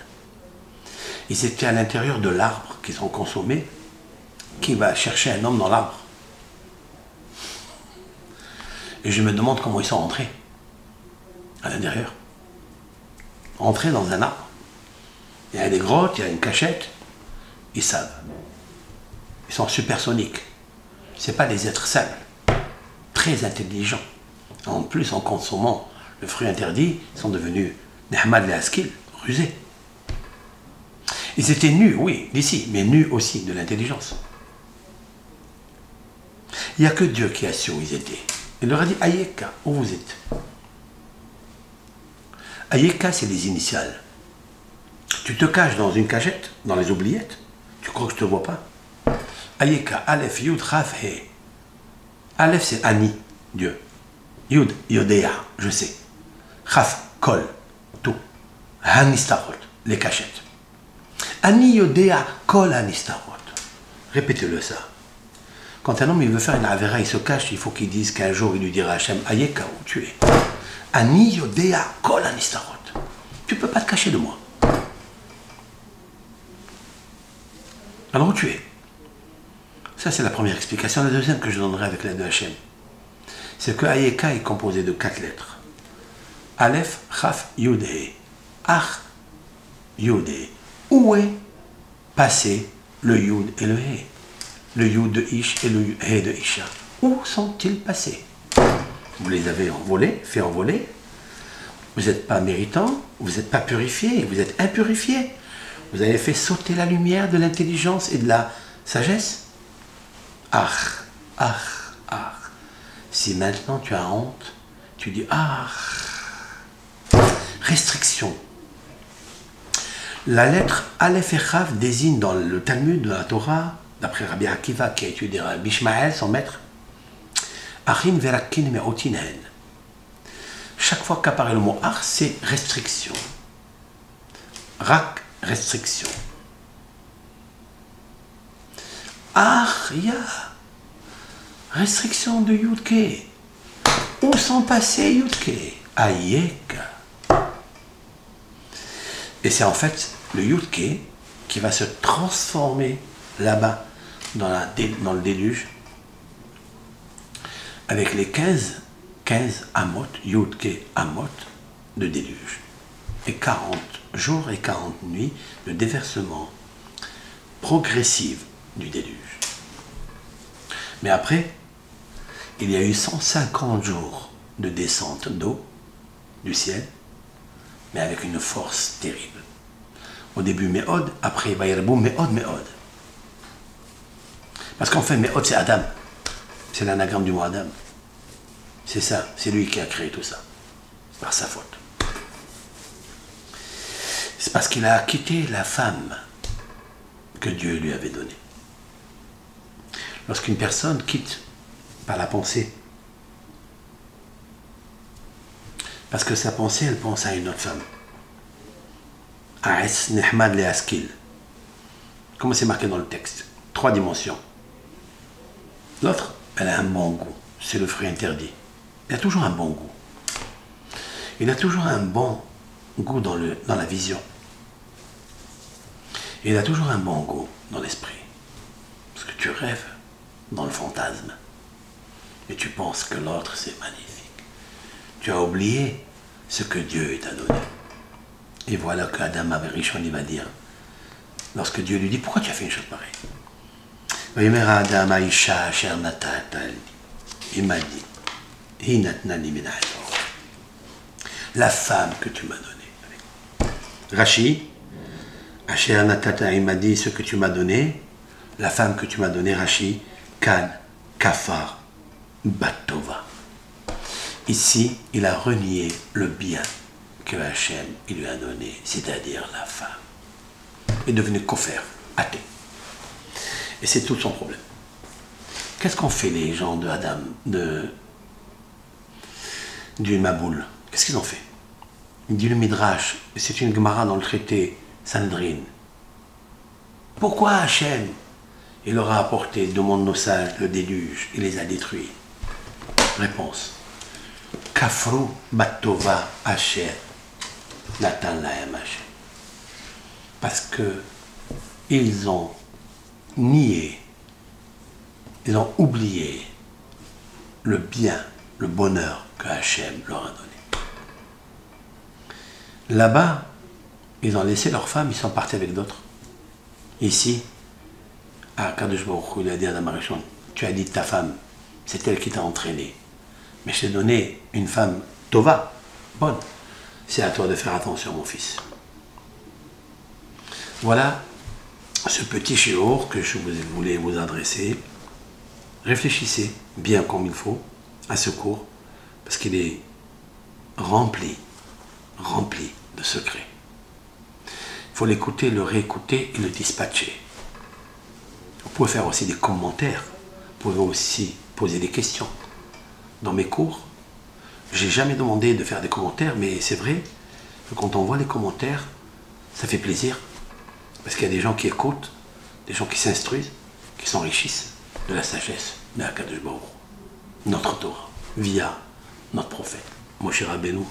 Ils étaient à l'intérieur de l'arbre qu'ils ont consommé. Qui va chercher un homme dans l'arbre? Et je me demande comment ils sont entrés à l'intérieur. Entrés dans un arbre. Il y a des grottes, il y a une cachette. Ils savent. Ils sont supersoniques. Ce pas des êtres simples. Très intelligents. En plus, en consommant le fruit interdit, ils sont devenus Nehmad Askil, rusés. Ils étaient nus, oui, d'ici, mais nus aussi de l'intelligence. Il n'y a que Dieu qui a su où ils étaient. Il leur a dit Ayeka, où vous êtes? Ayeka, c'est les initiales. Tu te caches dans une cachette, dans les oubliettes. Tu crois que je ne te vois pas? Ayeka, Aleph, Yud, Chaf, He. Aleph, c'est Ani, Dieu. Yud, Yodea, je sais. Chaf, Kol, tout. Hanistarot, les cachettes. Ani, Yodea, Kol, Hanistarot. Répétez-le ça. Quand un homme il veut faire une avéra, il se cache, il faut qu'il dise qu'un jour il lui dira à Hachem, Ayeka, où tu es? Ani, Yodea, Kol, Hanistarot. Tu peux pas te cacher de moi. Alors où tu es? Ça, c'est la première explication. La deuxième que je donnerai avec l'aide de Hachem, c'est que Ayeka est composé de quatre lettres. Aleph, Chaf, Yudé. Ach, Yudé. Où est passé le Yud et le He? Le Yud de Ish et le He de Isha. Où sont-ils passés? Vous les avez envolés, fait envoler. Vous n'êtes pas méritant, vous n'êtes pas purifié, vous êtes impurifié. Vous avez fait sauter la lumière de l'intelligence et de la sagesse. Ah, ah, ah. Si maintenant tu as honte, tu dis ah. Restriction. La lettre Aleph et désigne dans le Talmud de la Torah, d'après Rabbi Akiva qui a étudié Rabbi Ishmael, son maître, Achin verakin me'otinen. Chaque fois qu'apparaît le mot Ar, c'est restriction. Rak, restriction. Aria, restriction de Yudke. Où sont passés Yudke Ayek. Et c'est en fait le Yudke qui va se transformer là-bas dans, le déluge avec les 15, 15 amot, Yudke amot de déluge et 40 jours et 40 nuits de déversement progressif du déluge. Mais après, il y a eu 150 jours de descente d'eau du ciel, mais avec une force terrible. Au début, Méhod, après Bayerbo, Méhod, Méhod. Parce qu'en fait, Méhod, c'est Adam. C'est l'anagramme du mot Adam. C'est ça, c'est lui qui a créé tout ça, par sa faute. C'est parce qu'il a quitté la femme que Dieu lui avait donnée. Lorsqu'une personne quitte par la pensée, parce que sa pensée, elle pense à une autre femme. Aes Nehmad Leaskil. Comment c'est marqué dans le texte? Trois dimensions. L'autre, elle a un bon goût. C'est le fruit interdit. Il a toujours un bon goût. Il a toujours un bon goût dans, le, dans la vision. il a toujours un bon goût dans l'esprit. Parce que tu rêves dans le fantasme. Et tu penses que l'autre, c'est magnifique. Tu as oublié ce que Dieu t'a donné. Et voilà qu'Adam Richon, il va dire, lorsque Dieu lui dit, pourquoi tu as fait une chose pareille? Il m'a dit, la femme que tu m'as donnée. Natata, il m'a dit ce que tu m'as donné, la femme que tu m'as donnée, Rashi, Kan, Kafar, Batova. Ici, il a renié le bien que Hachem lui a donné, c'est-à-dire la femme. Il est devenu kofer, athée. Et c'est tout son problème. Qu'est-ce qu'ont fait les gens de Adam, de du Maboul? Qu'est-ce qu'ils ont fait? Il dit le Midrash, c'est une Gemara dans le traité Sanhedrin. Pourquoi Hachem il leur a apporté de monde nos sages le déluge et les a détruits Réponse. Kafru Batova Hachem Nathan Lahem. Parce que ils ont nié, ils ont oublié le bien, le bonheur que Hachem leur a donné. Là-bas, ils ont laissé leurs femmes, ils sont partis avec d'autres. Ici, à Kadosh il a dit à tu as dit ta femme, c'est elle qui t'a entraîné. Mais je t'ai donné une femme tova, bonne. C'est à toi de faire attention, mon fils. Voilà ce petit chéour que je voulais vous adresser. Réfléchissez bien comme il faut à ce cours parce qu'il est rempli, rempli de secrets. Il faut l'écouter, le réécouter et le dispatcher. Pouvez faire aussi des commentaires, vous pouvez aussi poser des questions. Dans mes cours, j'ai jamais demandé de faire des commentaires, mais c'est vrai que quand on voit les commentaires, ça fait plaisir. Parce qu'il y a des gens qui écoutent, des gens qui s'instruisent, qui s'enrichissent de la sagesse de notre Torah, via notre prophète, Moshe Rabbeinu,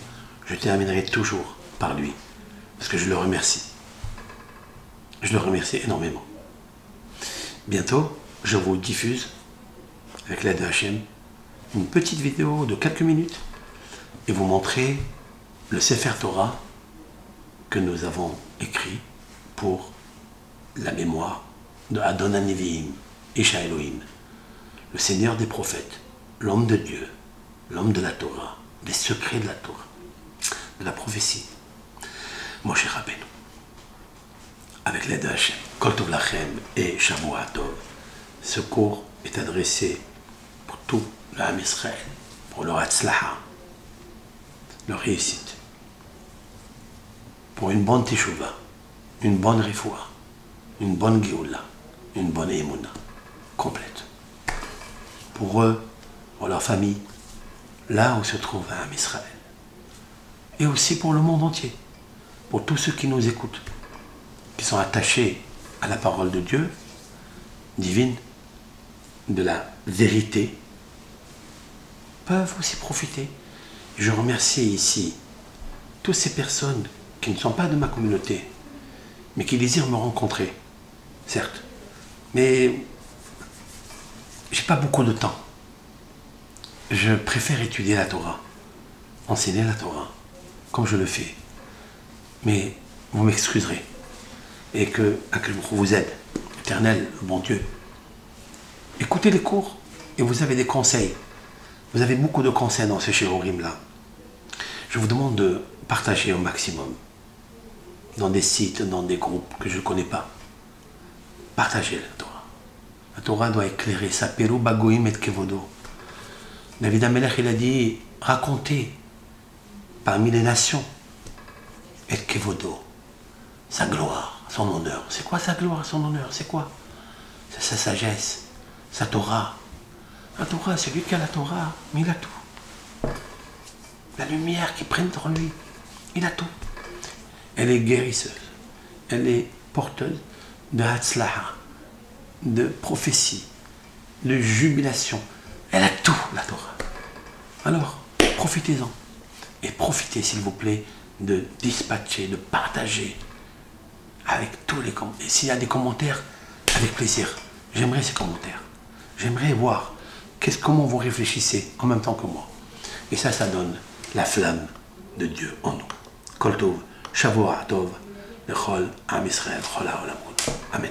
je terminerai toujours par lui, parce que je le remercie. Je le remercie énormément. Bientôt, je vous diffuse, avec l'aide de Hachem, une petite vidéo de quelques minutes et vous montrer le Sefer Torah que nous avons écrit pour la mémoire de Adonai Nevi'im, Isha Elohim, le Seigneur des prophètes, l'homme de Dieu, l'homme de la Torah, les secrets de la Torah, de la prophétie, Moshe Rabbeinu. Avec l'aide de Hachem, Kol Tov Lachem et Shavua Tov, ce cours est adressé pour tout l'âme Israël, pour leur Hatzlaha, leur réussite, pour une bonne Teshuvah, une bonne Refoua, une bonne Géoula, une bonne Emouna, complète. Pour eux, pour leur famille, là où se trouve l'âme Israël. Et aussi pour le monde entier, pour tous ceux qui nous écoutent, qui sont attachés à la parole de Dieu, divine, de la vérité, peuvent aussi profiter. Je remercie ici toutes ces personnes qui ne sont pas de ma communauté, mais qui désirent me rencontrer, certes. Mais j'ai pas beaucoup de temps. Je préfère étudier la Torah, enseigner la Torah, comme je le fais. Mais vous m'excuserez. Et que, vous aide, éternel, bon Dieu. Écoutez les cours et vous avez des conseils. Vous avez beaucoup de conseils dans ce chérorim là. Je vous demande de partager au maximum dans des sites, dans des groupes que je ne connais pas. Partagez la Torah. La Torah doit éclairer. Saperu bagoim et kevodo. David Amelech, il a dit racontez parmi les nations et kevodo. Sa gloire, honneur. C'est quoi sa gloire, son honneur? C'est quoi? C'est sa sagesse, sa Torah. La Torah, c'est lui qui a la Torah, mais il a tout. La lumière qui prenne sur lui, il a tout. Elle est guérisseuse. Elle est porteuse de Hatzlaha, de prophétie, de jubilation. Elle a tout, la Torah. Alors, profitez-en. Et profitez, s'il vous plaît, de dispatcher, de partager avec tous les commentaires. S'il y a des commentaires, avec plaisir. J'aimerais ces commentaires. J'aimerais voir comment vous réfléchissez en même temps que moi. Et ça, ça donne la flamme de Dieu en nous. Koltov, Shavua Tov, Nechol, Am Israël, Amen.